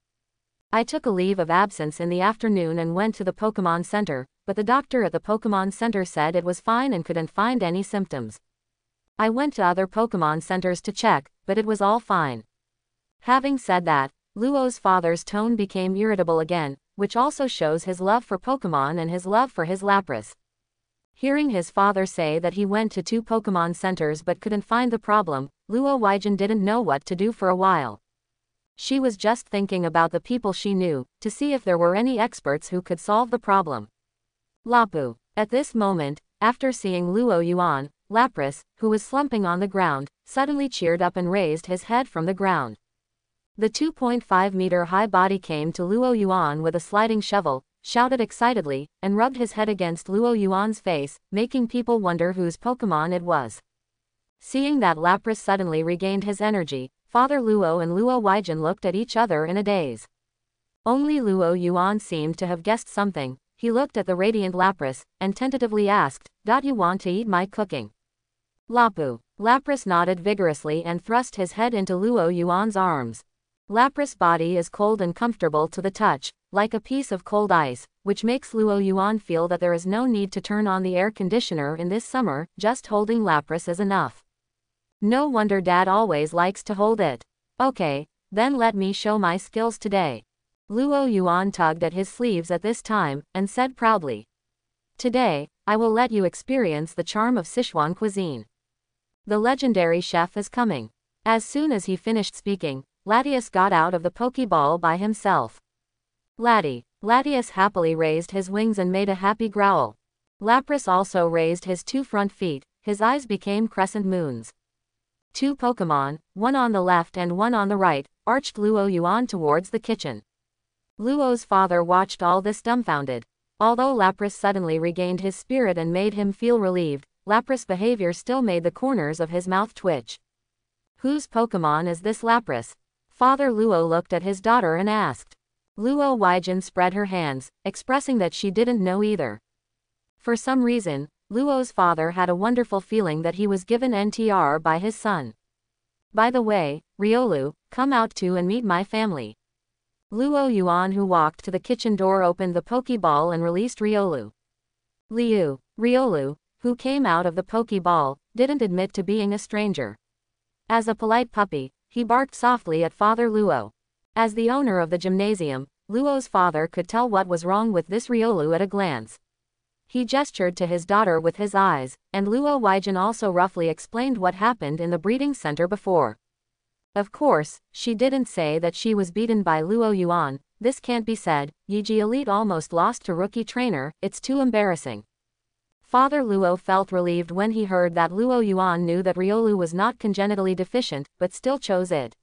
A: I took a leave of absence in the afternoon and went to the Pokemon Center, but the doctor at the Pokemon Center said it was fine and couldn't find any symptoms. I went to other Pokemon centers to check, but it was all fine. Having said that, Luo's father's tone became irritable again, which also shows his love for Pokemon and his love for his Lapras. Hearing his father say that he went to two Pokemon centers but couldn't find the problem, Luo Weijin didn't know what to do for a while. She was just thinking about the people she knew, to see if there were any experts who could solve the problem. Lapu. At this moment, after seeing Luo Yuan, Lapras, who was slumping on the ground, suddenly cheered up and raised his head from the ground. The 2.5 meter high body came to Luo Yuan with a sliding shovel, shouted excitedly, and rubbed his head against Luo Yuan's face, making people wonder whose Pokemon it was. Seeing that Lapras suddenly regained his energy, Father Luo and Luo Weijin looked at each other in a daze. Only Luo Yuan seemed to have guessed something, he looked at the radiant Lapras, and tentatively asked, Dot you want to eat my cooking? Lapu. Lapras nodded vigorously and thrust his head into Luo Yuan's arms. Lapras' body is cold and comfortable to the touch, like a piece of cold ice, which makes Luo Yuan feel that there is no need to turn on the air conditioner in this summer, just holding Lapras is enough. No wonder dad always likes to hold it. Okay, then let me show my skills today. Luo Yuan tugged at his sleeves at this time, and said proudly. Today, I will let you experience the charm of Sichuan cuisine. The legendary chef is coming. As soon as he finished speaking, Latias got out of the Pokeball by himself. Lati. Latias happily raised his wings and made a happy growl. Lapras also raised his two front feet, his eyes became crescent moons. Two Pokemon, one on the left and one on the right, arched Luo Yuan towards the kitchen. Luo's father watched all this dumbfounded. Although Lapras suddenly regained his spirit and made him feel relieved, Lapras' behavior still made the corners of his mouth twitch. Whose Pokemon is this Lapras? Father Luo looked at his daughter and asked. Luo Weijin spread her hands, expressing that she didn't know either. For some reason, Luo's father had a wonderful feeling that he was given NTR by his son. By the way, Riolu, come out too and meet my family. Luo Yuan who walked to the kitchen door opened the Pokeball and released Riolu. Liu, Riolu, who came out of the Pokeball, didn't admit to being a stranger. As a polite puppy, he barked softly at Father Luo. As the owner of the gymnasium, Luo's father could tell what was wrong with this Riolu at a glance. He gestured to his daughter with his eyes, and Luo Weijin also roughly explained what happened in the breeding center before. Of course, she didn't say that she was beaten by Luo Yuan, this can't be said, Yiji Elite almost lost to rookie trainer, it's too embarrassing. Father Luo felt relieved when he heard that Luo Yuan knew that Riolu was not congenitally deficient, but still chose it.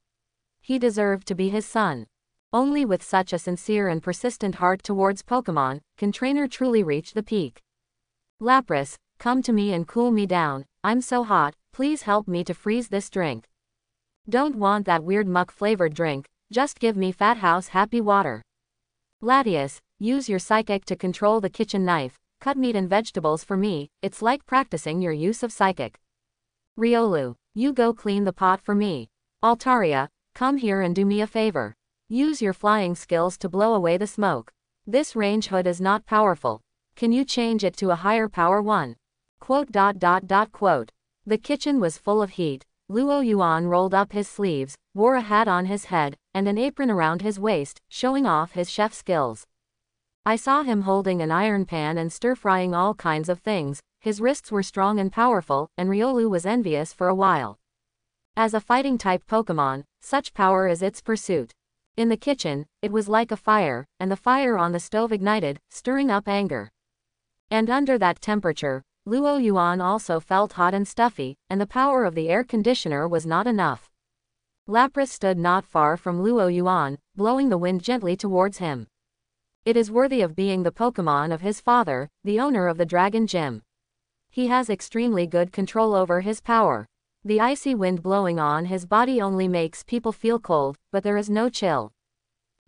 A: He deserved to be his son. Only with such a sincere and persistent heart towards Pokemon, can trainer truly reach the peak. Lapras, come to me and cool me down, I'm so hot, please help me to freeze this drink. Don't want that weird muck flavored drink, just give me Fat House happy water. Latias, use your psychic to control the kitchen knife, cut meat and vegetables for me, it's like practicing your use of psychic. Riolu, you go clean the pot for me. Altaria, come here and do me a favor. Use your flying skills to blow away the smoke. This range hood is not powerful. Can you change it to a higher power one? Quote dot dot dot quote. The kitchen was full of heat. Luo Yuan rolled up his sleeves, wore a hat on his head, and an apron around his waist, showing off his chef skills. I saw him holding an iron pan and stir-frying all kinds of things, his wrists were strong and powerful, and Riolu was envious for a while. As a fighting-type Pokemon, such power is its pursuit. In the kitchen, it was like a fire, and the fire on the stove ignited, stirring up anger. And under that temperature, Luo Yuan also felt hot and stuffy, and the power of the air conditioner was not enough. Lapras stood not far from Luo Yuan, blowing the wind gently towards him. It is worthy of being the Pokemon of his father, the owner of the Dragon Gym. He has extremely good control over his power. The icy wind blowing on his body only makes people feel cold, but there is no chill.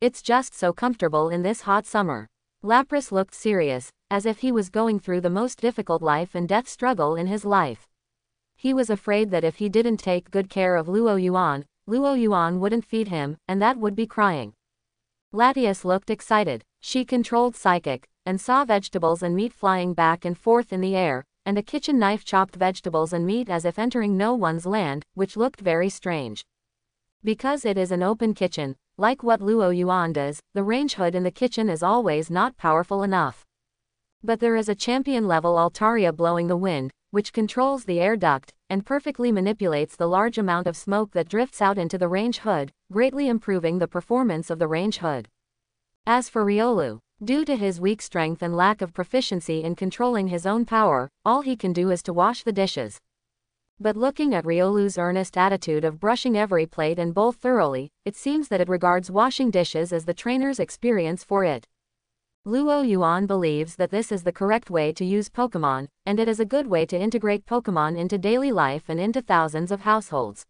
A: It's just so comfortable in this hot summer. Lapras looked serious, as if he was going through the most difficult life and death struggle in his life. He was afraid that if he didn't take good care of Luo Yuan, Luo Yuan wouldn't feed him, and that would be crying. Latias looked excited. She controlled Psychic, and saw vegetables and meat flying back and forth in the air, and a kitchen knife chopped vegetables and meat as if entering no one's land, which looked very strange. Because it is an open kitchen, like what Luo Yuan does, the range hood in the kitchen is always not powerful enough. But there is a champion level Altaria blowing the wind, which controls the air duct, and perfectly manipulates the large amount of smoke that drifts out into the range hood, greatly improving the performance of the range hood. As for Riolu, due to his weak strength and lack of proficiency in controlling his own power, all he can do is to wash the dishes. But looking at Riolu's earnest attitude of brushing every plate and bowl thoroughly, it seems that it regards washing dishes as the trainer's experience for it. Luo Yuan believes that this is the correct way to use Pokemon, and it is a good way to integrate Pokemon into daily life and into thousands of households.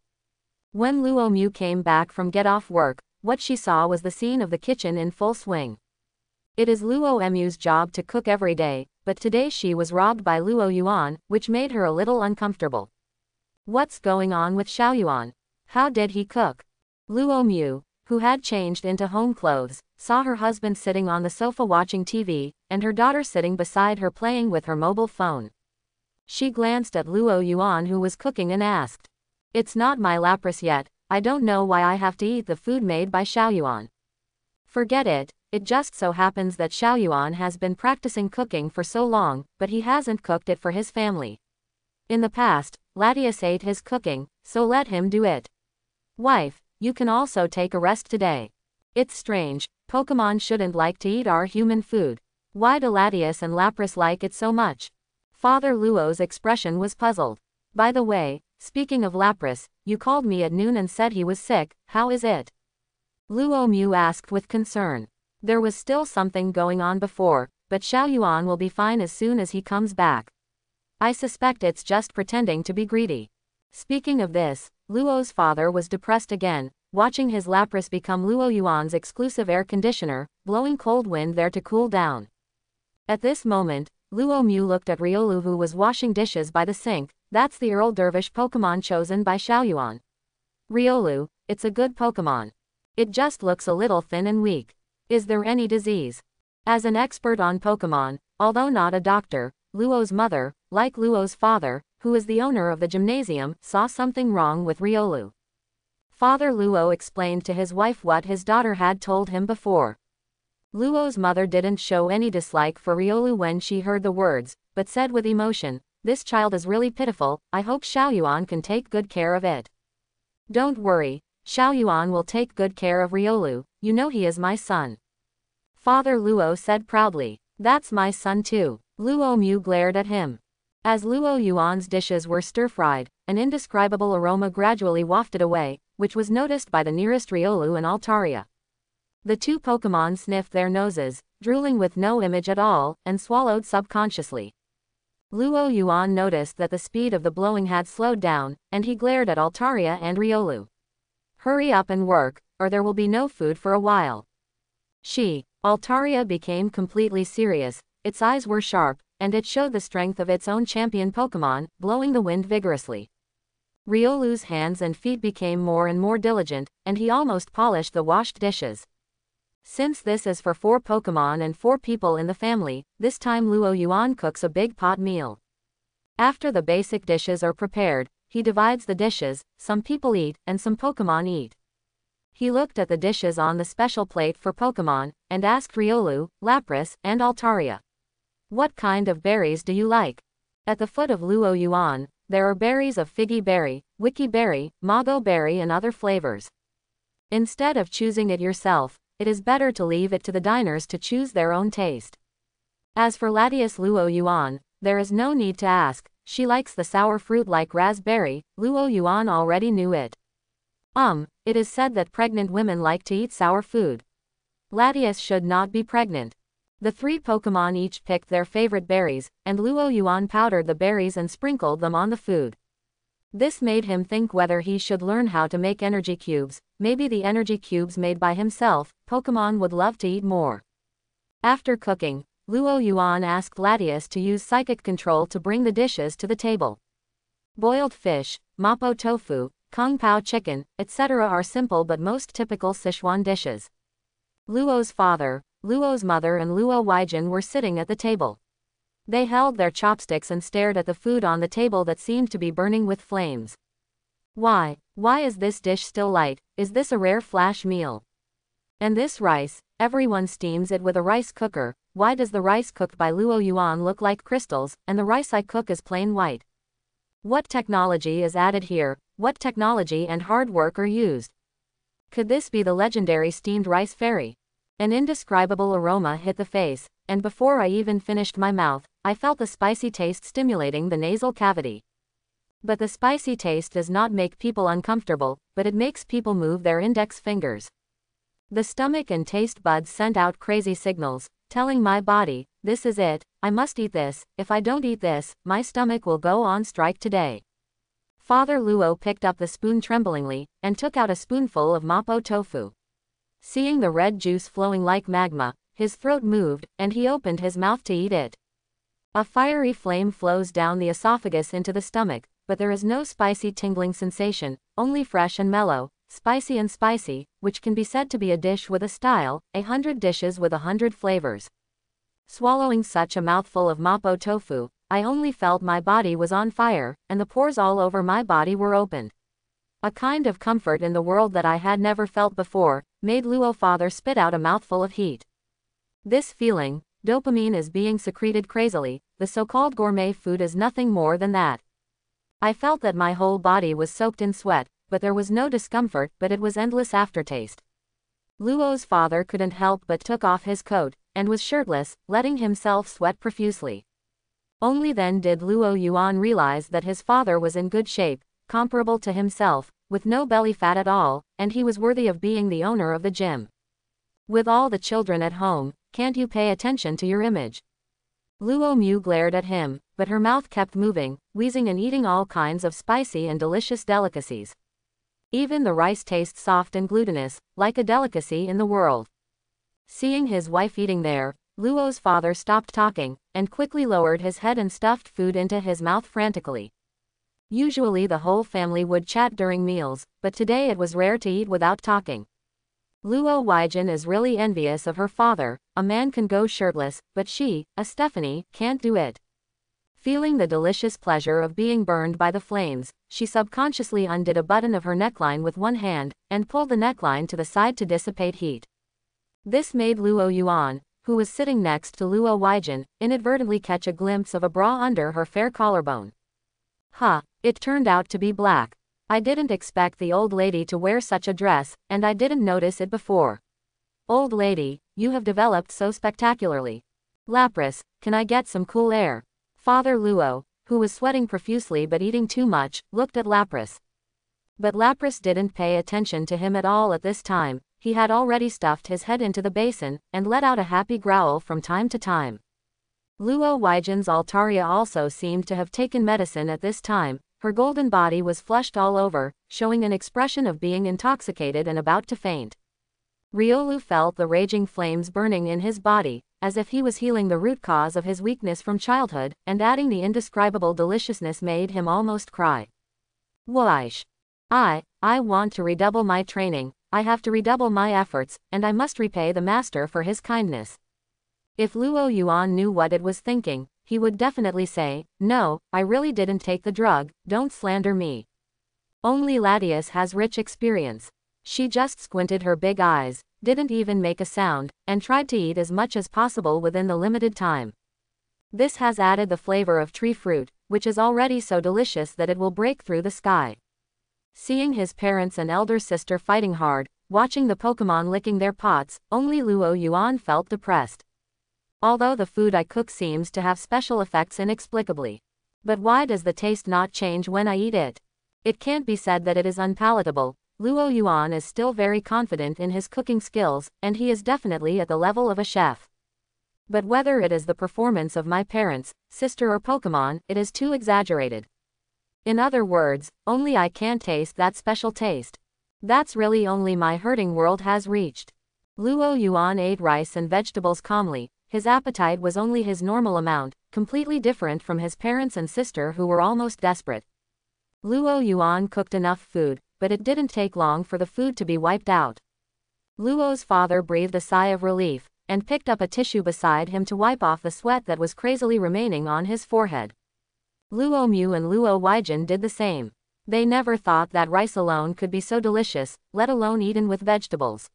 A: When Luo Mu came back from get off work, what she saw was the scene of the kitchen in full swing. It is Luo Mu's job to cook every day, but today she was robbed by Luo Yuan, which made her a little uncomfortable. What's going on with Xiao Yuan? How did he cook? Luo Mu, who had changed into home clothes, saw her husband sitting on the sofa watching TV, and her daughter sitting beside her playing with her mobile phone. She glanced at Luo Yuan who was cooking and asked. It's not my Lapras yet, I don't know why I have to eat the food made by Xiaoyuan. Forget it, it just so happens that Xiaoyuan has been practicing cooking for so long, but he hasn't cooked it for his family. In the past, Latias ate his cooking, so let him do it. Wife, you can also take a rest today. It's strange, Pokemon shouldn't like to eat our human food. Why do Latias and Lapras like it so much? Father Luo's expression was puzzled. By the way, Speaking of Lapras, you called me at noon and said he was sick, how is it? Luo Mu asked with concern. There was still something going on before, but Xiao Yuan will be fine as soon as he comes back. I suspect it's just pretending to be greedy. Speaking of this, Luo's father was depressed again, watching his Lapras become Luo Yuan's exclusive air conditioner, blowing cold wind there to cool down. At this moment, Luo Mu looked at Riolu who was washing dishes by the sink, that's the Earl Dervish Pokemon chosen by Xiaoyuan. Riolu, it's a good Pokemon. It just looks a little thin and weak. Is there any disease? As an expert on Pokemon, although not a doctor, Luo's mother, like Luo's father, who is the owner of the gymnasium, saw something wrong with Riolu. Father Luo explained to his wife what his daughter had told him before. Luo's mother didn't show any dislike for Riolu when she heard the words, but said with emotion, This child is really pitiful, I hope Xiaoyuan can take good care of it. Don't worry, Xiaoyuan will take good care of Riolu, you know he is my son. Father Luo said proudly, That's my son too. Luo Mu glared at him. As Luo Yuan's dishes were stir-fried, an indescribable aroma gradually wafted away, which was noticed by the nearest Riolu and Altaria. The two Pokemon sniffed their noses, drooling with no image at all, and swallowed subconsciously. Luo Yuan noticed that the speed of the blowing had slowed down, and he glared at Altaria and Riolu. Hurry up and work, or there will be no food for a while. She, Altaria became completely serious, its eyes were sharp, and it showed the strength of its own champion Pokemon, blowing the wind vigorously. Riolu's hands and feet became more and more diligent, and he almost polished the washed dishes. Since this is for four Pokemon and four people in the family, this time Luo Yuan cooks a big pot meal. After the basic dishes are prepared, he divides the dishes, some people eat, and some Pokemon eat. He looked at the dishes on the special plate for Pokemon, and asked Riolu, Lapras, and Altaria. What kind of berries do you like? At the foot of Luo Yuan, there are berries of figy berry, wiki berry, mago berry and other flavors. Instead of choosing it yourself, it is better to leave it to the diners to choose their own taste. As for Latias Luo Yuan, there is no need to ask, she likes the sour fruit like raspberry, Luo Yuan already knew it. Um, it is said that pregnant women like to eat sour food. Latias should not be pregnant. The three Pokemon each picked their favorite berries, and Luo Yuan powdered the berries and sprinkled them on the food. This made him think whether he should learn how to make energy cubes, maybe the energy cubes made by himself, Pokemon would love to eat more. After cooking, Luo Yuan asked Latias to use psychic control to bring the dishes to the table. Boiled fish, mapo tofu, kung pao chicken, etc. are simple but most typical Sichuan dishes. Luo's father, Luo's mother and Luo Weijin were sitting at the table. They held their chopsticks and stared at the food on the table that seemed to be burning with flames. Why, why is this dish still light, is this a rare flash meal? And this rice, everyone steams it with a rice cooker, why does the rice cooked by Luo Yuan look like crystals, and the rice I cook is plain white? What technology is added here, what technology and hard work are used? Could this be the legendary steamed rice fairy? An indescribable aroma hit the face, and before I even finished my mouth, I felt the spicy taste stimulating the nasal cavity. But the spicy taste does not make people uncomfortable, but it makes people move their index fingers. The stomach and taste buds sent out crazy signals, telling my body, this is it, I must eat this, if I don't eat this, my stomach will go on strike today. Father Luo picked up the spoon tremblingly, and took out a spoonful of mapo tofu. Seeing the red juice flowing like magma, his throat moved, and he opened his mouth to eat it. A fiery flame flows down the esophagus into the stomach, but there is no spicy tingling sensation, only fresh and mellow, spicy and spicy, which can be said to be a dish with a style, a hundred dishes with a hundred flavors. Swallowing such a mouthful of mapo tofu, I only felt my body was on fire, and the pores all over my body were opened. A kind of comfort in the world that I had never felt before, made Luo father spit out a mouthful of heat. This feeling, dopamine is being secreted crazily, the so-called gourmet food is nothing more than that. I felt that my whole body was soaked in sweat, but there was no discomfort, but it was endless aftertaste. Luo's father couldn't help but took off his coat, and was shirtless, letting himself sweat profusely. Only then did Luo Yuan realize that his father was in good shape, comparable to himself, with no belly fat at all, and he was worthy of being the owner of the gym. With all the children at home, can't you pay attention to your image? Luo Mu glared at him, but her mouth kept moving, wheezing and eating all kinds of spicy and delicious delicacies. Even the rice tastes soft and glutinous, like a delicacy in the world. Seeing his wife eating there, Luo's father stopped talking, and quickly lowered his head and stuffed food into his mouth frantically. Usually the whole family would chat during meals, but today it was rare to eat without talking. Luo Weijin is really envious of her father, a man can go shirtless, but she, a Stephanie, can't do it. Feeling the delicious pleasure of being burned by the flames, she subconsciously undid a button of her neckline with one hand, and pulled the neckline to the side to dissipate heat. This made Luo Yuan, who was sitting next to Luo Weijin, inadvertently catch a glimpse of a bra under her fair collarbone. Huh, it turned out to be black. I didn't expect the old lady to wear such a dress, and I didn't notice it before. Old lady, you have developed so spectacularly. Lapras, can I get some cool air? Father Luo, who was sweating profusely but eating too much, looked at Lapras. But Lapras didn't pay attention to him at all at this time, he had already stuffed his head into the basin, and let out a happy growl from time to time. Luo Weijin's Altaria also seemed to have taken medicine at this time, her golden body was flushed all over, showing an expression of being intoxicated and about to faint. Riolu felt the raging flames burning in his body, as if he was healing the root cause of his weakness from childhood, and adding the indescribable deliciousness made him almost cry. Waish. I, I want to redouble my training, I have to redouble my efforts, and I must repay the master for his kindness. If Luo Yuan knew what it was thinking, he would definitely say, No, I really didn't take the drug, don't slander me. Only Latias has rich experience. She just squinted her big eyes, didn't even make a sound, and tried to eat as much as possible within the limited time. This has added the flavor of tree fruit, which is already so delicious that it will break through the sky. Seeing his parents and elder sister fighting hard, watching the Pokemon licking their pots, only Luo Yuan felt depressed. Although the food I cook seems to have special effects inexplicably. But why does the taste not change when I eat it? It can't be said that it is unpalatable. Luo Yuan is still very confident in his cooking skills, and he is definitely at the level of a chef. But whether it is the performance of my parents, sister or Pokemon, it is too exaggerated. In other words, only I can taste that special taste. That's really only my hurting world has reached. Luo Yuan ate rice and vegetables calmly, his appetite was only his normal amount, completely different from his parents and sister who were almost desperate. Luo Yuan cooked enough food, but it didn't take long for the food to be wiped out. Luo's father breathed a sigh of relief, and picked up a tissue beside him to wipe off the sweat that was crazily remaining on his forehead. Luo Mu and Luo Weijin did the same. They never thought that rice alone could be so delicious, let alone eaten with vegetables.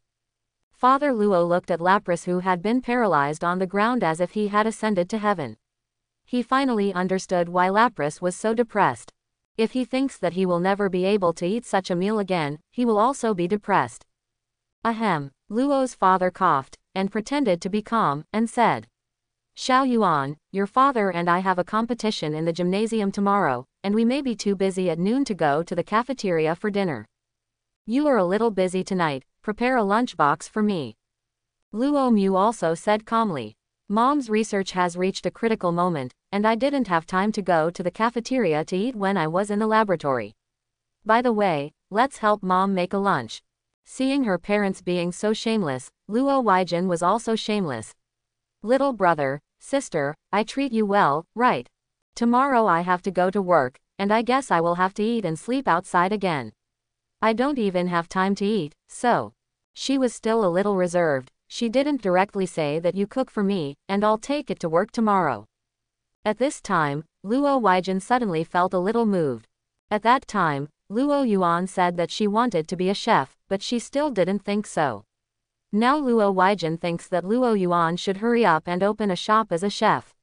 A: Father Luo looked at Lapras who had been paralyzed on the ground as if he had ascended to heaven. He finally understood why Lapras was so depressed. If he thinks that he will never be able to eat such a meal again, he will also be depressed. Ahem. Luo's father coughed, and pretended to be calm, and said, Xiao Yuan, your father and I have a competition in the gymnasium tomorrow, and we may be too busy at noon to go to the cafeteria for dinner. You are a little busy tonight, prepare a lunchbox for me. Luo Mu also said calmly. Mom's research has reached a critical moment, and I didn't have time to go to the cafeteria to eat when I was in the laboratory. By the way, let's help mom make a lunch. Seeing her parents being so shameless, Luo Weijin was also shameless, Little brother, sister, I treat you well, right? Tomorrow I have to go to work, and I guess I will have to eat and sleep outside again. I don't even have time to eat, so. She was still a little reserved, she didn't directly say that you cook for me, and I'll take it to work tomorrow. At this time, Luo Weijin suddenly felt a little moved. At that time, Luo Yuan said that she wanted to be a chef, but she still didn't think so. Now Luo Weijin thinks that Luo Yuan should hurry up and open a shop as a chef.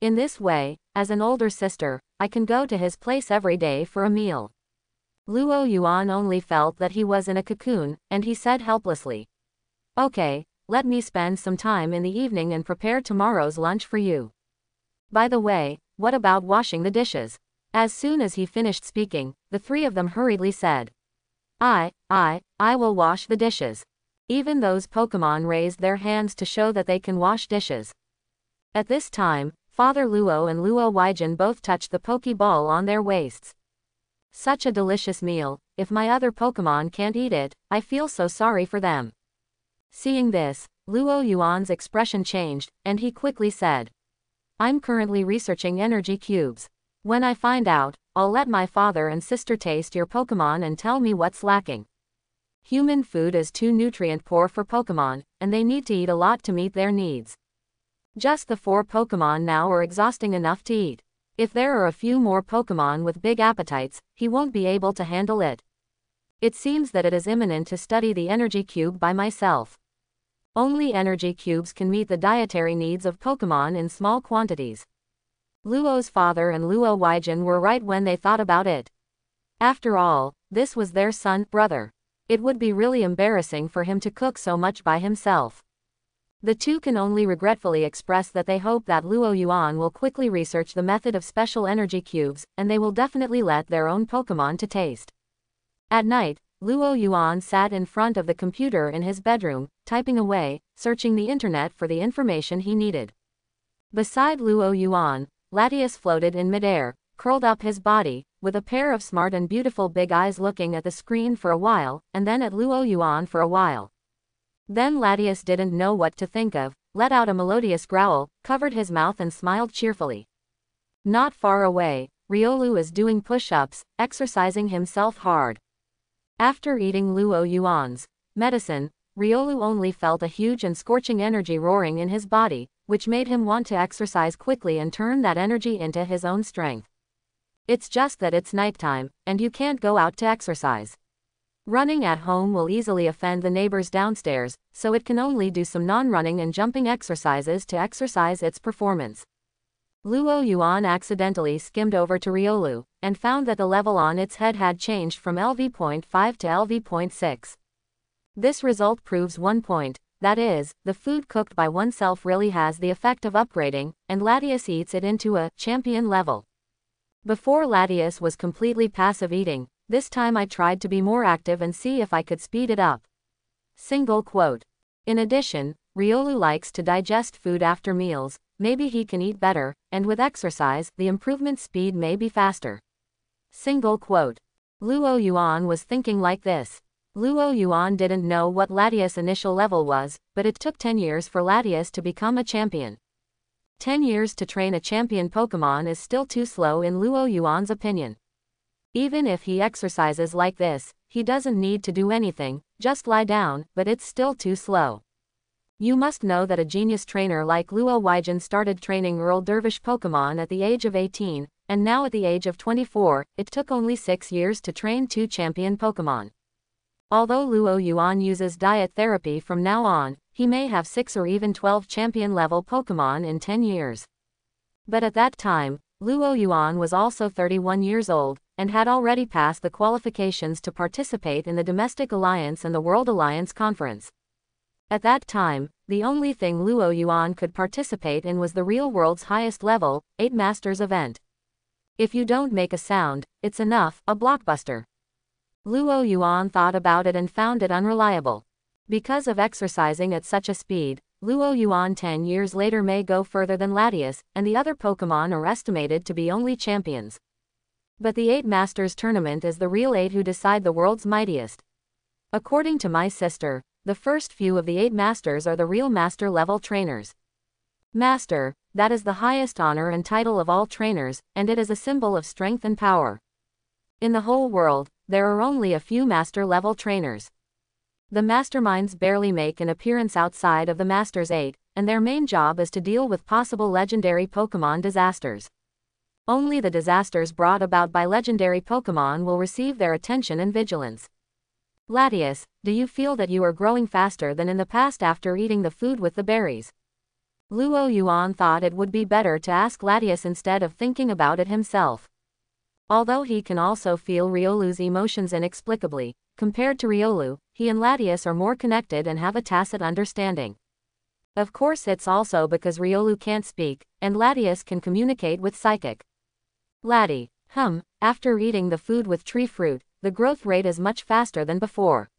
A: In this way, as an older sister, I can go to his place every day for a meal. Luo Yuan only felt that he was in a cocoon, and he said helplessly. Okay, let me spend some time in the evening and prepare tomorrow's lunch for you. By the way, what about washing the dishes? As soon as he finished speaking, the three of them hurriedly said. I, I, I will wash the dishes. Even those Pokemon raised their hands to show that they can wash dishes. At this time, Father Luo and Luo Weijin both touched the Pokeball on their waists. Such a delicious meal, if my other Pokemon can't eat it, I feel so sorry for them. Seeing this, Luo Yuan's expression changed, and he quickly said, I'm currently researching energy cubes. When I find out, I'll let my father and sister taste your Pokemon and tell me what's lacking. Human food is too nutrient poor for Pokemon, and they need to eat a lot to meet their needs. Just the four Pokemon now are exhausting enough to eat. If there are a few more Pokemon with big appetites, he won't be able to handle it. It seems that it is imminent to study the energy cube by myself. Only energy cubes can meet the dietary needs of Pokemon in small quantities. Luo's father and Luo Huaijin were right when they thought about it. After all, this was their son, brother. It would be really embarrassing for him to cook so much by himself. The two can only regretfully express that they hope that Luo Yuan will quickly research the method of special energy cubes, and they will definitely let their own Pokemon to taste. At night, Luo Yuan sat in front of the computer in his bedroom, typing away, searching the internet for the information he needed. Beside Luo Yuan, Latias floated in midair, curled up his body, with a pair of smart and beautiful big eyes looking at the screen for a while, and then at Luo Yuan for a while. Then Latias didn't know what to think of, let out a melodious growl, covered his mouth and smiled cheerfully. Not far away, Riolu is doing push-ups, exercising himself hard. After eating Luo Yuan's medicine, Riolu only felt a huge and scorching energy roaring in his body, which made him want to exercise quickly and turn that energy into his own strength. It's just that it's nighttime, and you can't go out to exercise. Running at home will easily offend the neighbors downstairs, so it can only do some non-running and jumping exercises to exercise its performance. Luo Yuan accidentally skimmed over to Riolu, and found that the level on its head had changed from LV.5 to LV.6. This result proves one point, that is, the food cooked by oneself really has the effect of upgrading, and Latias eats it into a champion level. Before Latias was completely passive eating, this time I tried to be more active and see if I could speed it up. Single quote. In addition, Riolu likes to digest food after meals, maybe he can eat better, and with exercise, the improvement speed may be faster. Single quote. Luo Yuan was thinking like this. Luo Yuan didn't know what Latias' initial level was, but it took 10 years for Latias to become a champion. 10 years to train a champion Pokemon is still too slow in Luo Yuan's opinion. Even if he exercises like this, he doesn't need to do anything, just lie down, but it's still too slow. You must know that a genius trainer like Luo Huaijin started training Earl Dervish Pokemon at the age of 18, and now at the age of 24, it took only 6 years to train two champion Pokemon. Although Luo Yuan uses diet therapy from now on, he may have 6 or even 12 champion-level Pokemon in 10 years. But at that time, Luo Yuan was also 31 years old, and had already passed the qualifications to participate in the Domestic Alliance and the World Alliance Conference. At that time, the only thing Luo Yuan could participate in was the real world's highest level, 8 Masters event. If you don't make a sound, it's enough, a blockbuster. Luo Yuan thought about it and found it unreliable. Because of exercising at such a speed, Luo Yuan 10 years later may go further than Latias, and the other Pokemon are estimated to be only champions. But the 8 Masters tournament is the real 8 who decide the world's mightiest. According to my sister, the first few of the 8 Masters are the real Master level trainers. Master, that is the highest honor and title of all trainers, and it is a symbol of strength and power. In the whole world, there are only a few master level trainers. The masterminds barely make an appearance outside of the Masters 8, and their main job is to deal with possible legendary Pokemon disasters. Only the disasters brought about by legendary Pokemon will receive their attention and vigilance. Latias, do you feel that you are growing faster than in the past after eating the food with the berries? Luo Yuan thought it would be better to ask Latias instead of thinking about it himself. Although he can also feel Riolu's emotions inexplicably, compared to Riolu, he and Latias are more connected and have a tacit understanding. Of course it's also because Riolu can't speak, and Latias can communicate with psychic. Lati, hum, after eating the food with tree fruit, the growth rate is much faster than before.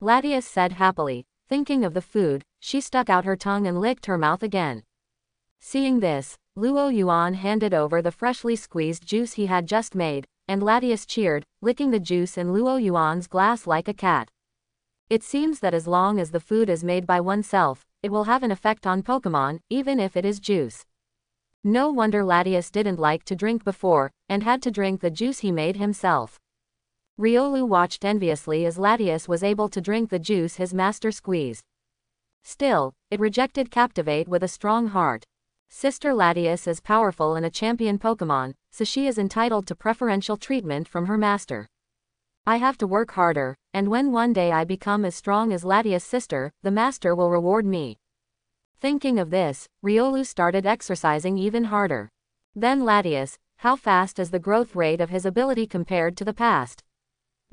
A: Latias said happily, thinking of the food, she stuck out her tongue and licked her mouth again. Seeing this, Luo Yuan handed over the freshly squeezed juice he had just made, and Latias cheered, licking the juice in Luo Yuan's glass like a cat. It seems that as long as the food is made by oneself, it will have an effect on Pokemon, even if it is juice. No wonder Latias didn't like to drink before, and had to drink the juice he made himself. Riolu watched enviously as Latias was able to drink the juice his master squeezed. Still, it rejected Captivate with a strong heart. Sister Latias is powerful and a champion Pokemon, so she is entitled to preferential treatment from her master. I have to work harder, and when one day I become as strong as Latias' sister, the master will reward me. Thinking of this, Riolu started exercising even harder. Then Latias, how fast is the growth rate of his ability compared to the past?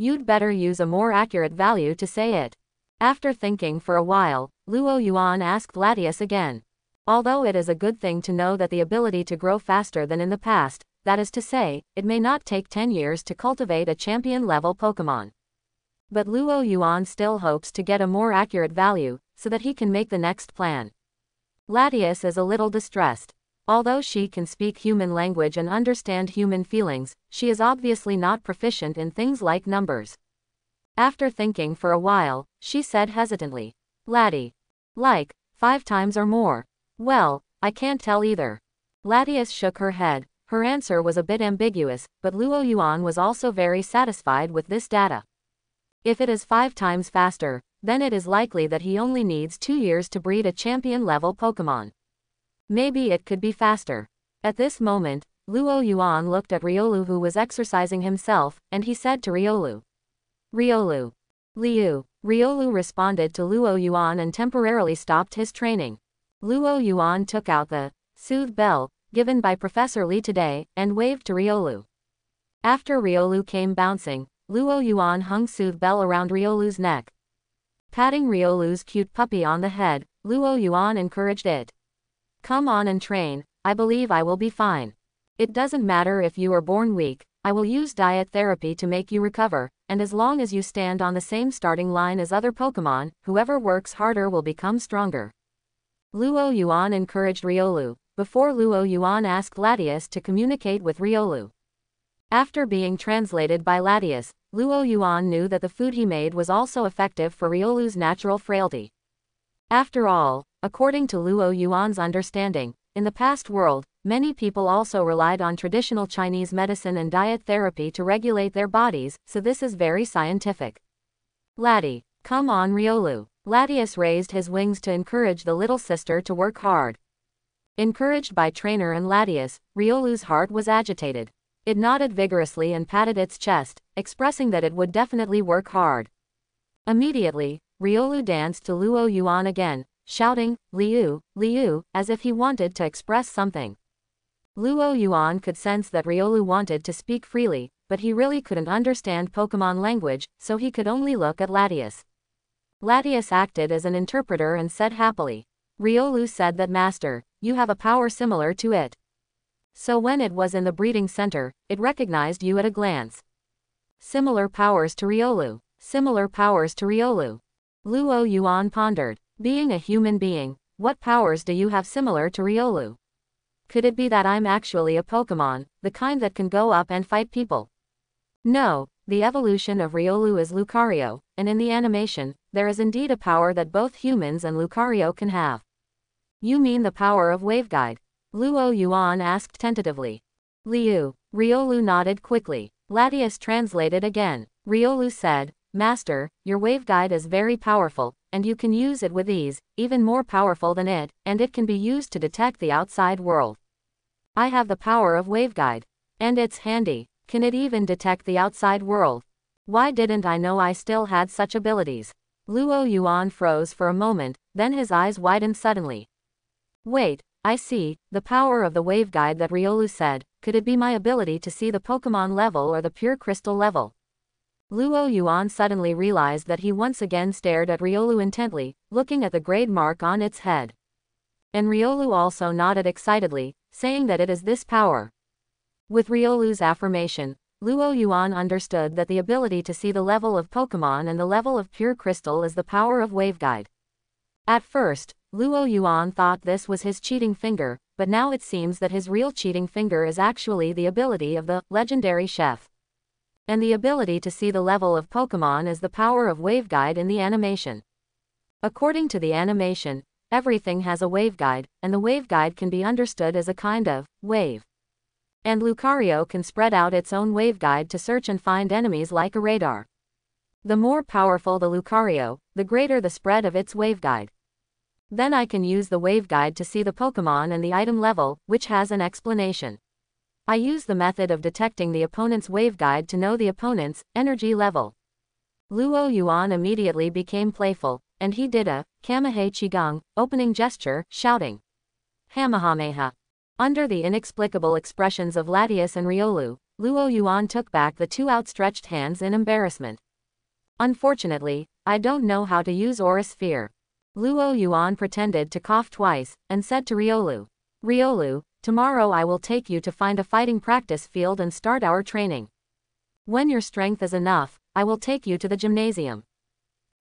A: You'd better use a more accurate value to say it. After thinking for a while, Luo Yuan asked Latias again. Although it is a good thing to know that the ability to grow faster than in the past, that is to say, it may not take 10 years to cultivate a champion-level Pokemon. But Luo Yuan still hopes to get a more accurate value, so that he can make the next plan. Latias is a little distressed. Although she can speak human language and understand human feelings, she is obviously not proficient in things like numbers. After thinking for a while, she said hesitantly. Laddie. Like, five times or more. Well, I can't tell either. Latias shook her head, her answer was a bit ambiguous, but Luo Yuan was also very satisfied with this data. If it is five times faster, then it is likely that he only needs two years to breed a champion-level Pokemon. Maybe it could be faster. At this moment, Luo Yuan looked at Riolu who was exercising himself, and he said to Riolu. Riolu. Liu. Riolu responded to Luo Yuan and temporarily stopped his training. Luo Yuan took out the soothe bell, given by Professor Li today, and waved to Riolu. After Riolu came bouncing, Luo Yuan hung Soothe Bell around Riolu's neck. Patting Riolu's cute puppy on the head, Luo Yuan encouraged it. Come on and train, I believe I will be fine. It doesn't matter if you are born weak, I will use diet therapy to make you recover, and as long as you stand on the same starting line as other Pokemon, whoever works harder will become stronger. Luo Yuan encouraged Riolu, before Luo Yuan asked Latias to communicate with Riolu. After being translated by Latias, Luo Yuan knew that the food he made was also effective for Riolu's natural frailty. After all, according to Luo Yuan's understanding, in the past world, many people also relied on traditional Chinese medicine and diet therapy to regulate their bodies, so this is very scientific. Laddie, come on Riolu. Latias raised his wings to encourage the little sister to work hard. Encouraged by Trainer and Latias, Riolu's heart was agitated. It nodded vigorously and patted its chest, expressing that it would definitely work hard. Immediately, Riolu danced to Luo Yuan again, shouting, Liu, Liu, as if he wanted to express something. Luo Yuan could sense that Riolu wanted to speak freely, but he really couldn't understand Pokemon language, so he could only look at Latias. Latias acted as an interpreter and said happily. Riolu said that Master, you have a power similar to it. So when it was in the breeding center, it recognized you at a glance. Similar powers to Riolu. Similar powers to Riolu. Luo Yuan pondered. Being a human being, what powers do you have similar to Riolu? Could it be that I'm actually a Pokemon, the kind that can go up and fight people? No, the evolution of Riolu is Lucario, and in the animation, there is indeed a power that both humans and Lucario can have. You mean the power of Waveguide? Luo Yuan asked tentatively. Liu. Riolu nodded quickly. Latias translated again. Riolu said, Master, your waveguide is very powerful, and you can use it with ease, even more powerful than it, and it can be used to detect the outside world. I have the power of waveguide. And it's handy. Can it even detect the outside world? Why didn't I know I still had such abilities? Luo Yuan froze for a moment, then his eyes widened suddenly. Wait, I see, the power of the waveguide that Riolu said, could it be my ability to see the Pokemon level or the pure crystal level? Luo Yuan suddenly realized that he once again stared at Riolu intently, looking at the grade mark on its head. And Riolu also nodded excitedly, saying that it is this power. With Riolu's affirmation, Luo Yuan understood that the ability to see the level of Pokemon and the level of pure crystal is the power of Waveguide. At first, Luo Yuan thought this was his cheating finger, but now it seems that his real cheating finger is actually the ability of the legendary chef. And the ability to see the level of Pokemon is the power of waveguide in the animation. According to the animation, everything has a waveguide, and the waveguide can be understood as a kind of wave. And Lucario can spread out its own waveguide to search and find enemies like a radar. The more powerful the Lucario, the greater the spread of its waveguide. Then I can use the waveguide to see the Pokemon and the item level, which has an explanation. I use the method of detecting the opponent's waveguide to know the opponent's energy level. Luo Yuan immediately became playful, and he did a Kamahe Qigong opening gesture, shouting Kamehameha. Under the inexplicable expressions of Latias and Riolu, Luo Yuan took back the two outstretched hands in embarrassment. Unfortunately, I don't know how to use Aura Sphere. Luo Yuan pretended to cough twice, and said to Riolu, Riolu, tomorrow I will take you to find a fighting practice field and start our training. When your strength is enough, I will take you to the gymnasium.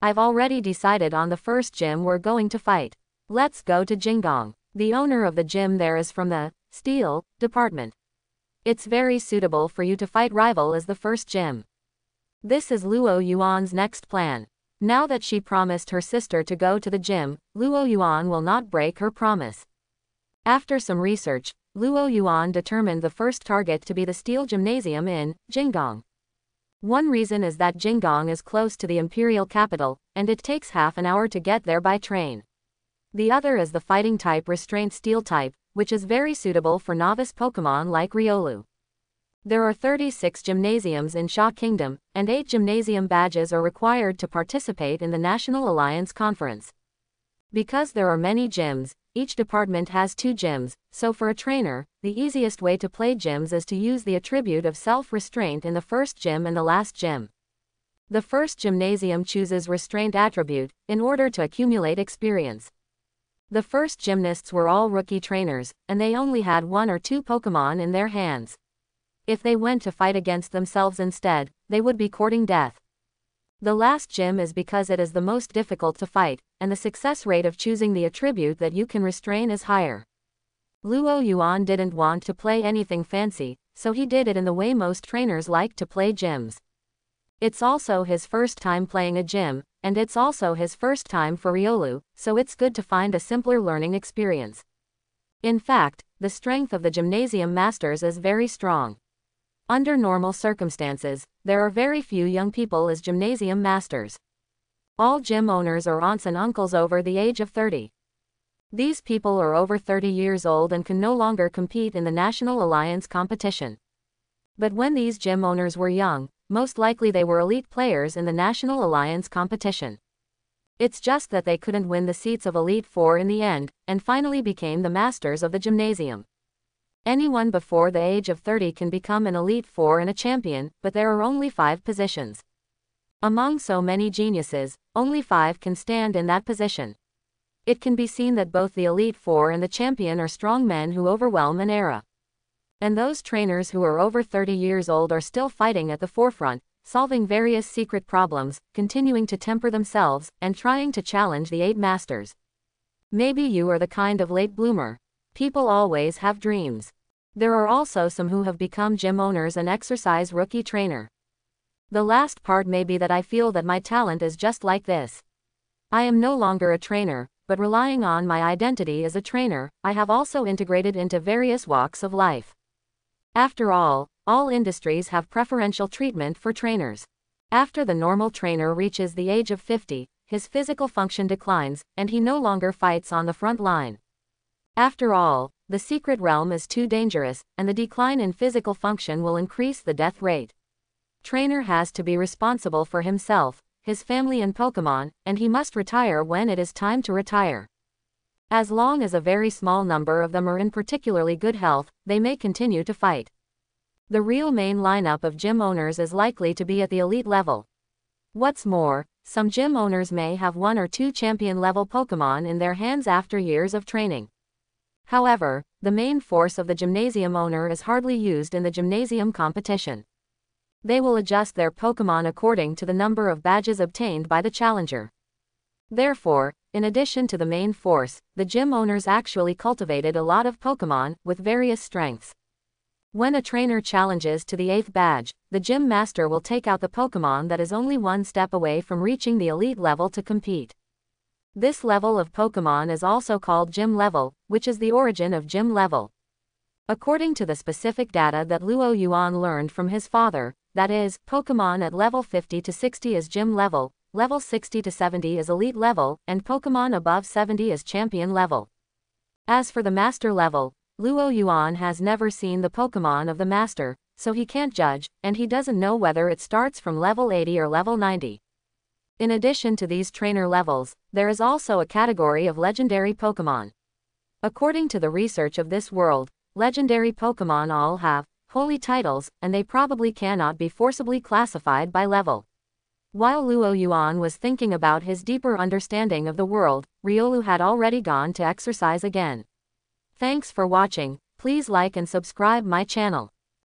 A: I've already decided on the first gym we're going to fight. Let's go to Jingong. The owner of the gym there is from the steel department. It's very suitable for you to fight rival as the first gym. This is Luo Yuan's next plan. Now that she promised her sister to go to the gym, Luo Yuan will not break her promise. After some research, Luo Yuan determined the first target to be the steel gymnasium in Jingong. One reason is that Jingong is close to the imperial capital, and it takes half an hour to get there by train. The other is the fighting type restraint steel type, which is very suitable for novice Pokemon like Riolu. There are 36 gymnasiums in Sha Kingdom, and 8 gymnasium badges are required to participate in the National Alliance Conference. Because there are many gyms, each department has two gyms, so for a trainer, the easiest way to play gyms is to use the attribute of self-restraint in the first gym and the last gym. The first gymnasium chooses restraint attribute, in order to accumulate experience. The first gymnasts were all rookie trainers, and they only had one or two Pokemon in their hands. If they went to fight against themselves instead, they would be courting death. The last gym is because it is the most difficult to fight, and the success rate of choosing the attribute that you can restrain is higher. Luo Yuan didn't want to play anything fancy, so he did it in the way most trainers like to play gyms. It's also his first time playing a gym, and it's also his first time for Riolu, so it's good to find a simpler learning experience. In fact, the strength of the gymnasium masters is very strong. Under normal circumstances, there are very few young people as gymnasium masters. All gym owners are aunts and uncles over the age of 30. These people are over 30 years old and can no longer compete in the National Alliance competition. But when these gym owners were young, most likely they were elite players in the National Alliance competition. It's just that they couldn't win the seats of Elite Four in the end, and finally became the masters of the gymnasium. Anyone before the age of 30 can become an Elite Four and a champion, but there are only five positions. Among so many geniuses, only five can stand in that position. It can be seen that both the Elite Four and the champion are strong men who overwhelm an era. And those trainers who are over 30 years old are still fighting at the forefront, solving various secret problems, continuing to temper themselves, and trying to challenge the eight masters. Maybe you are the kind of late bloomer People always have dreams. There are also some who have become gym owners and exercise rookie trainer. The last part may be that I feel that my talent is just like this. I am no longer a trainer, but relying on my identity as a trainer, I have also integrated into various walks of life. After all, all industries have preferential treatment for trainers. After the normal trainer reaches the age of 50, his physical function declines, and he no longer fights on the front line. After all, the secret realm is too dangerous, and the decline in physical function will increase the death rate. Trainer has to be responsible for himself, his family and Pokemon, and he must retire when it is time to retire. As long as a very small number of them are in particularly good health, they may continue to fight. The real main lineup of gym owners is likely to be at the elite level. What's more, some gym owners may have one or two champion level Pokemon in their hands after years of training. However, the main force of the gymnasium owner is hardly used in the gymnasium competition. They will adjust their Pokemon according to the number of badges obtained by the challenger. Therefore, in addition to the main force, the gym owners actually cultivated a lot of Pokemon with various strengths. When a trainer challenges to the 8th badge, the gym master will take out the Pokemon that is only one step away from reaching the elite level to compete. This level of Pokemon is also called gym level, which is the origin of gym level. According to the specific data that Luo Yuan learned from his father, that is, Pokemon at level 50 to 60 is gym level, level 60 to 70 is elite level, and Pokemon above 70 is champion level. As for the master level, Luo Yuan has never seen the Pokemon of the master, so he can't judge, and he doesn't know whether it starts from level 80 or level 90. In addition to these trainer levels, there is also a category of legendary Pokemon. According to the research of this world, legendary Pokemon all have holy titles, and they probably cannot be forcibly classified by level. While Luo Yuan was thinking about his deeper understanding of the world, Riolu had already gone to exercise again. Thanks for watching, please like and subscribe my channel.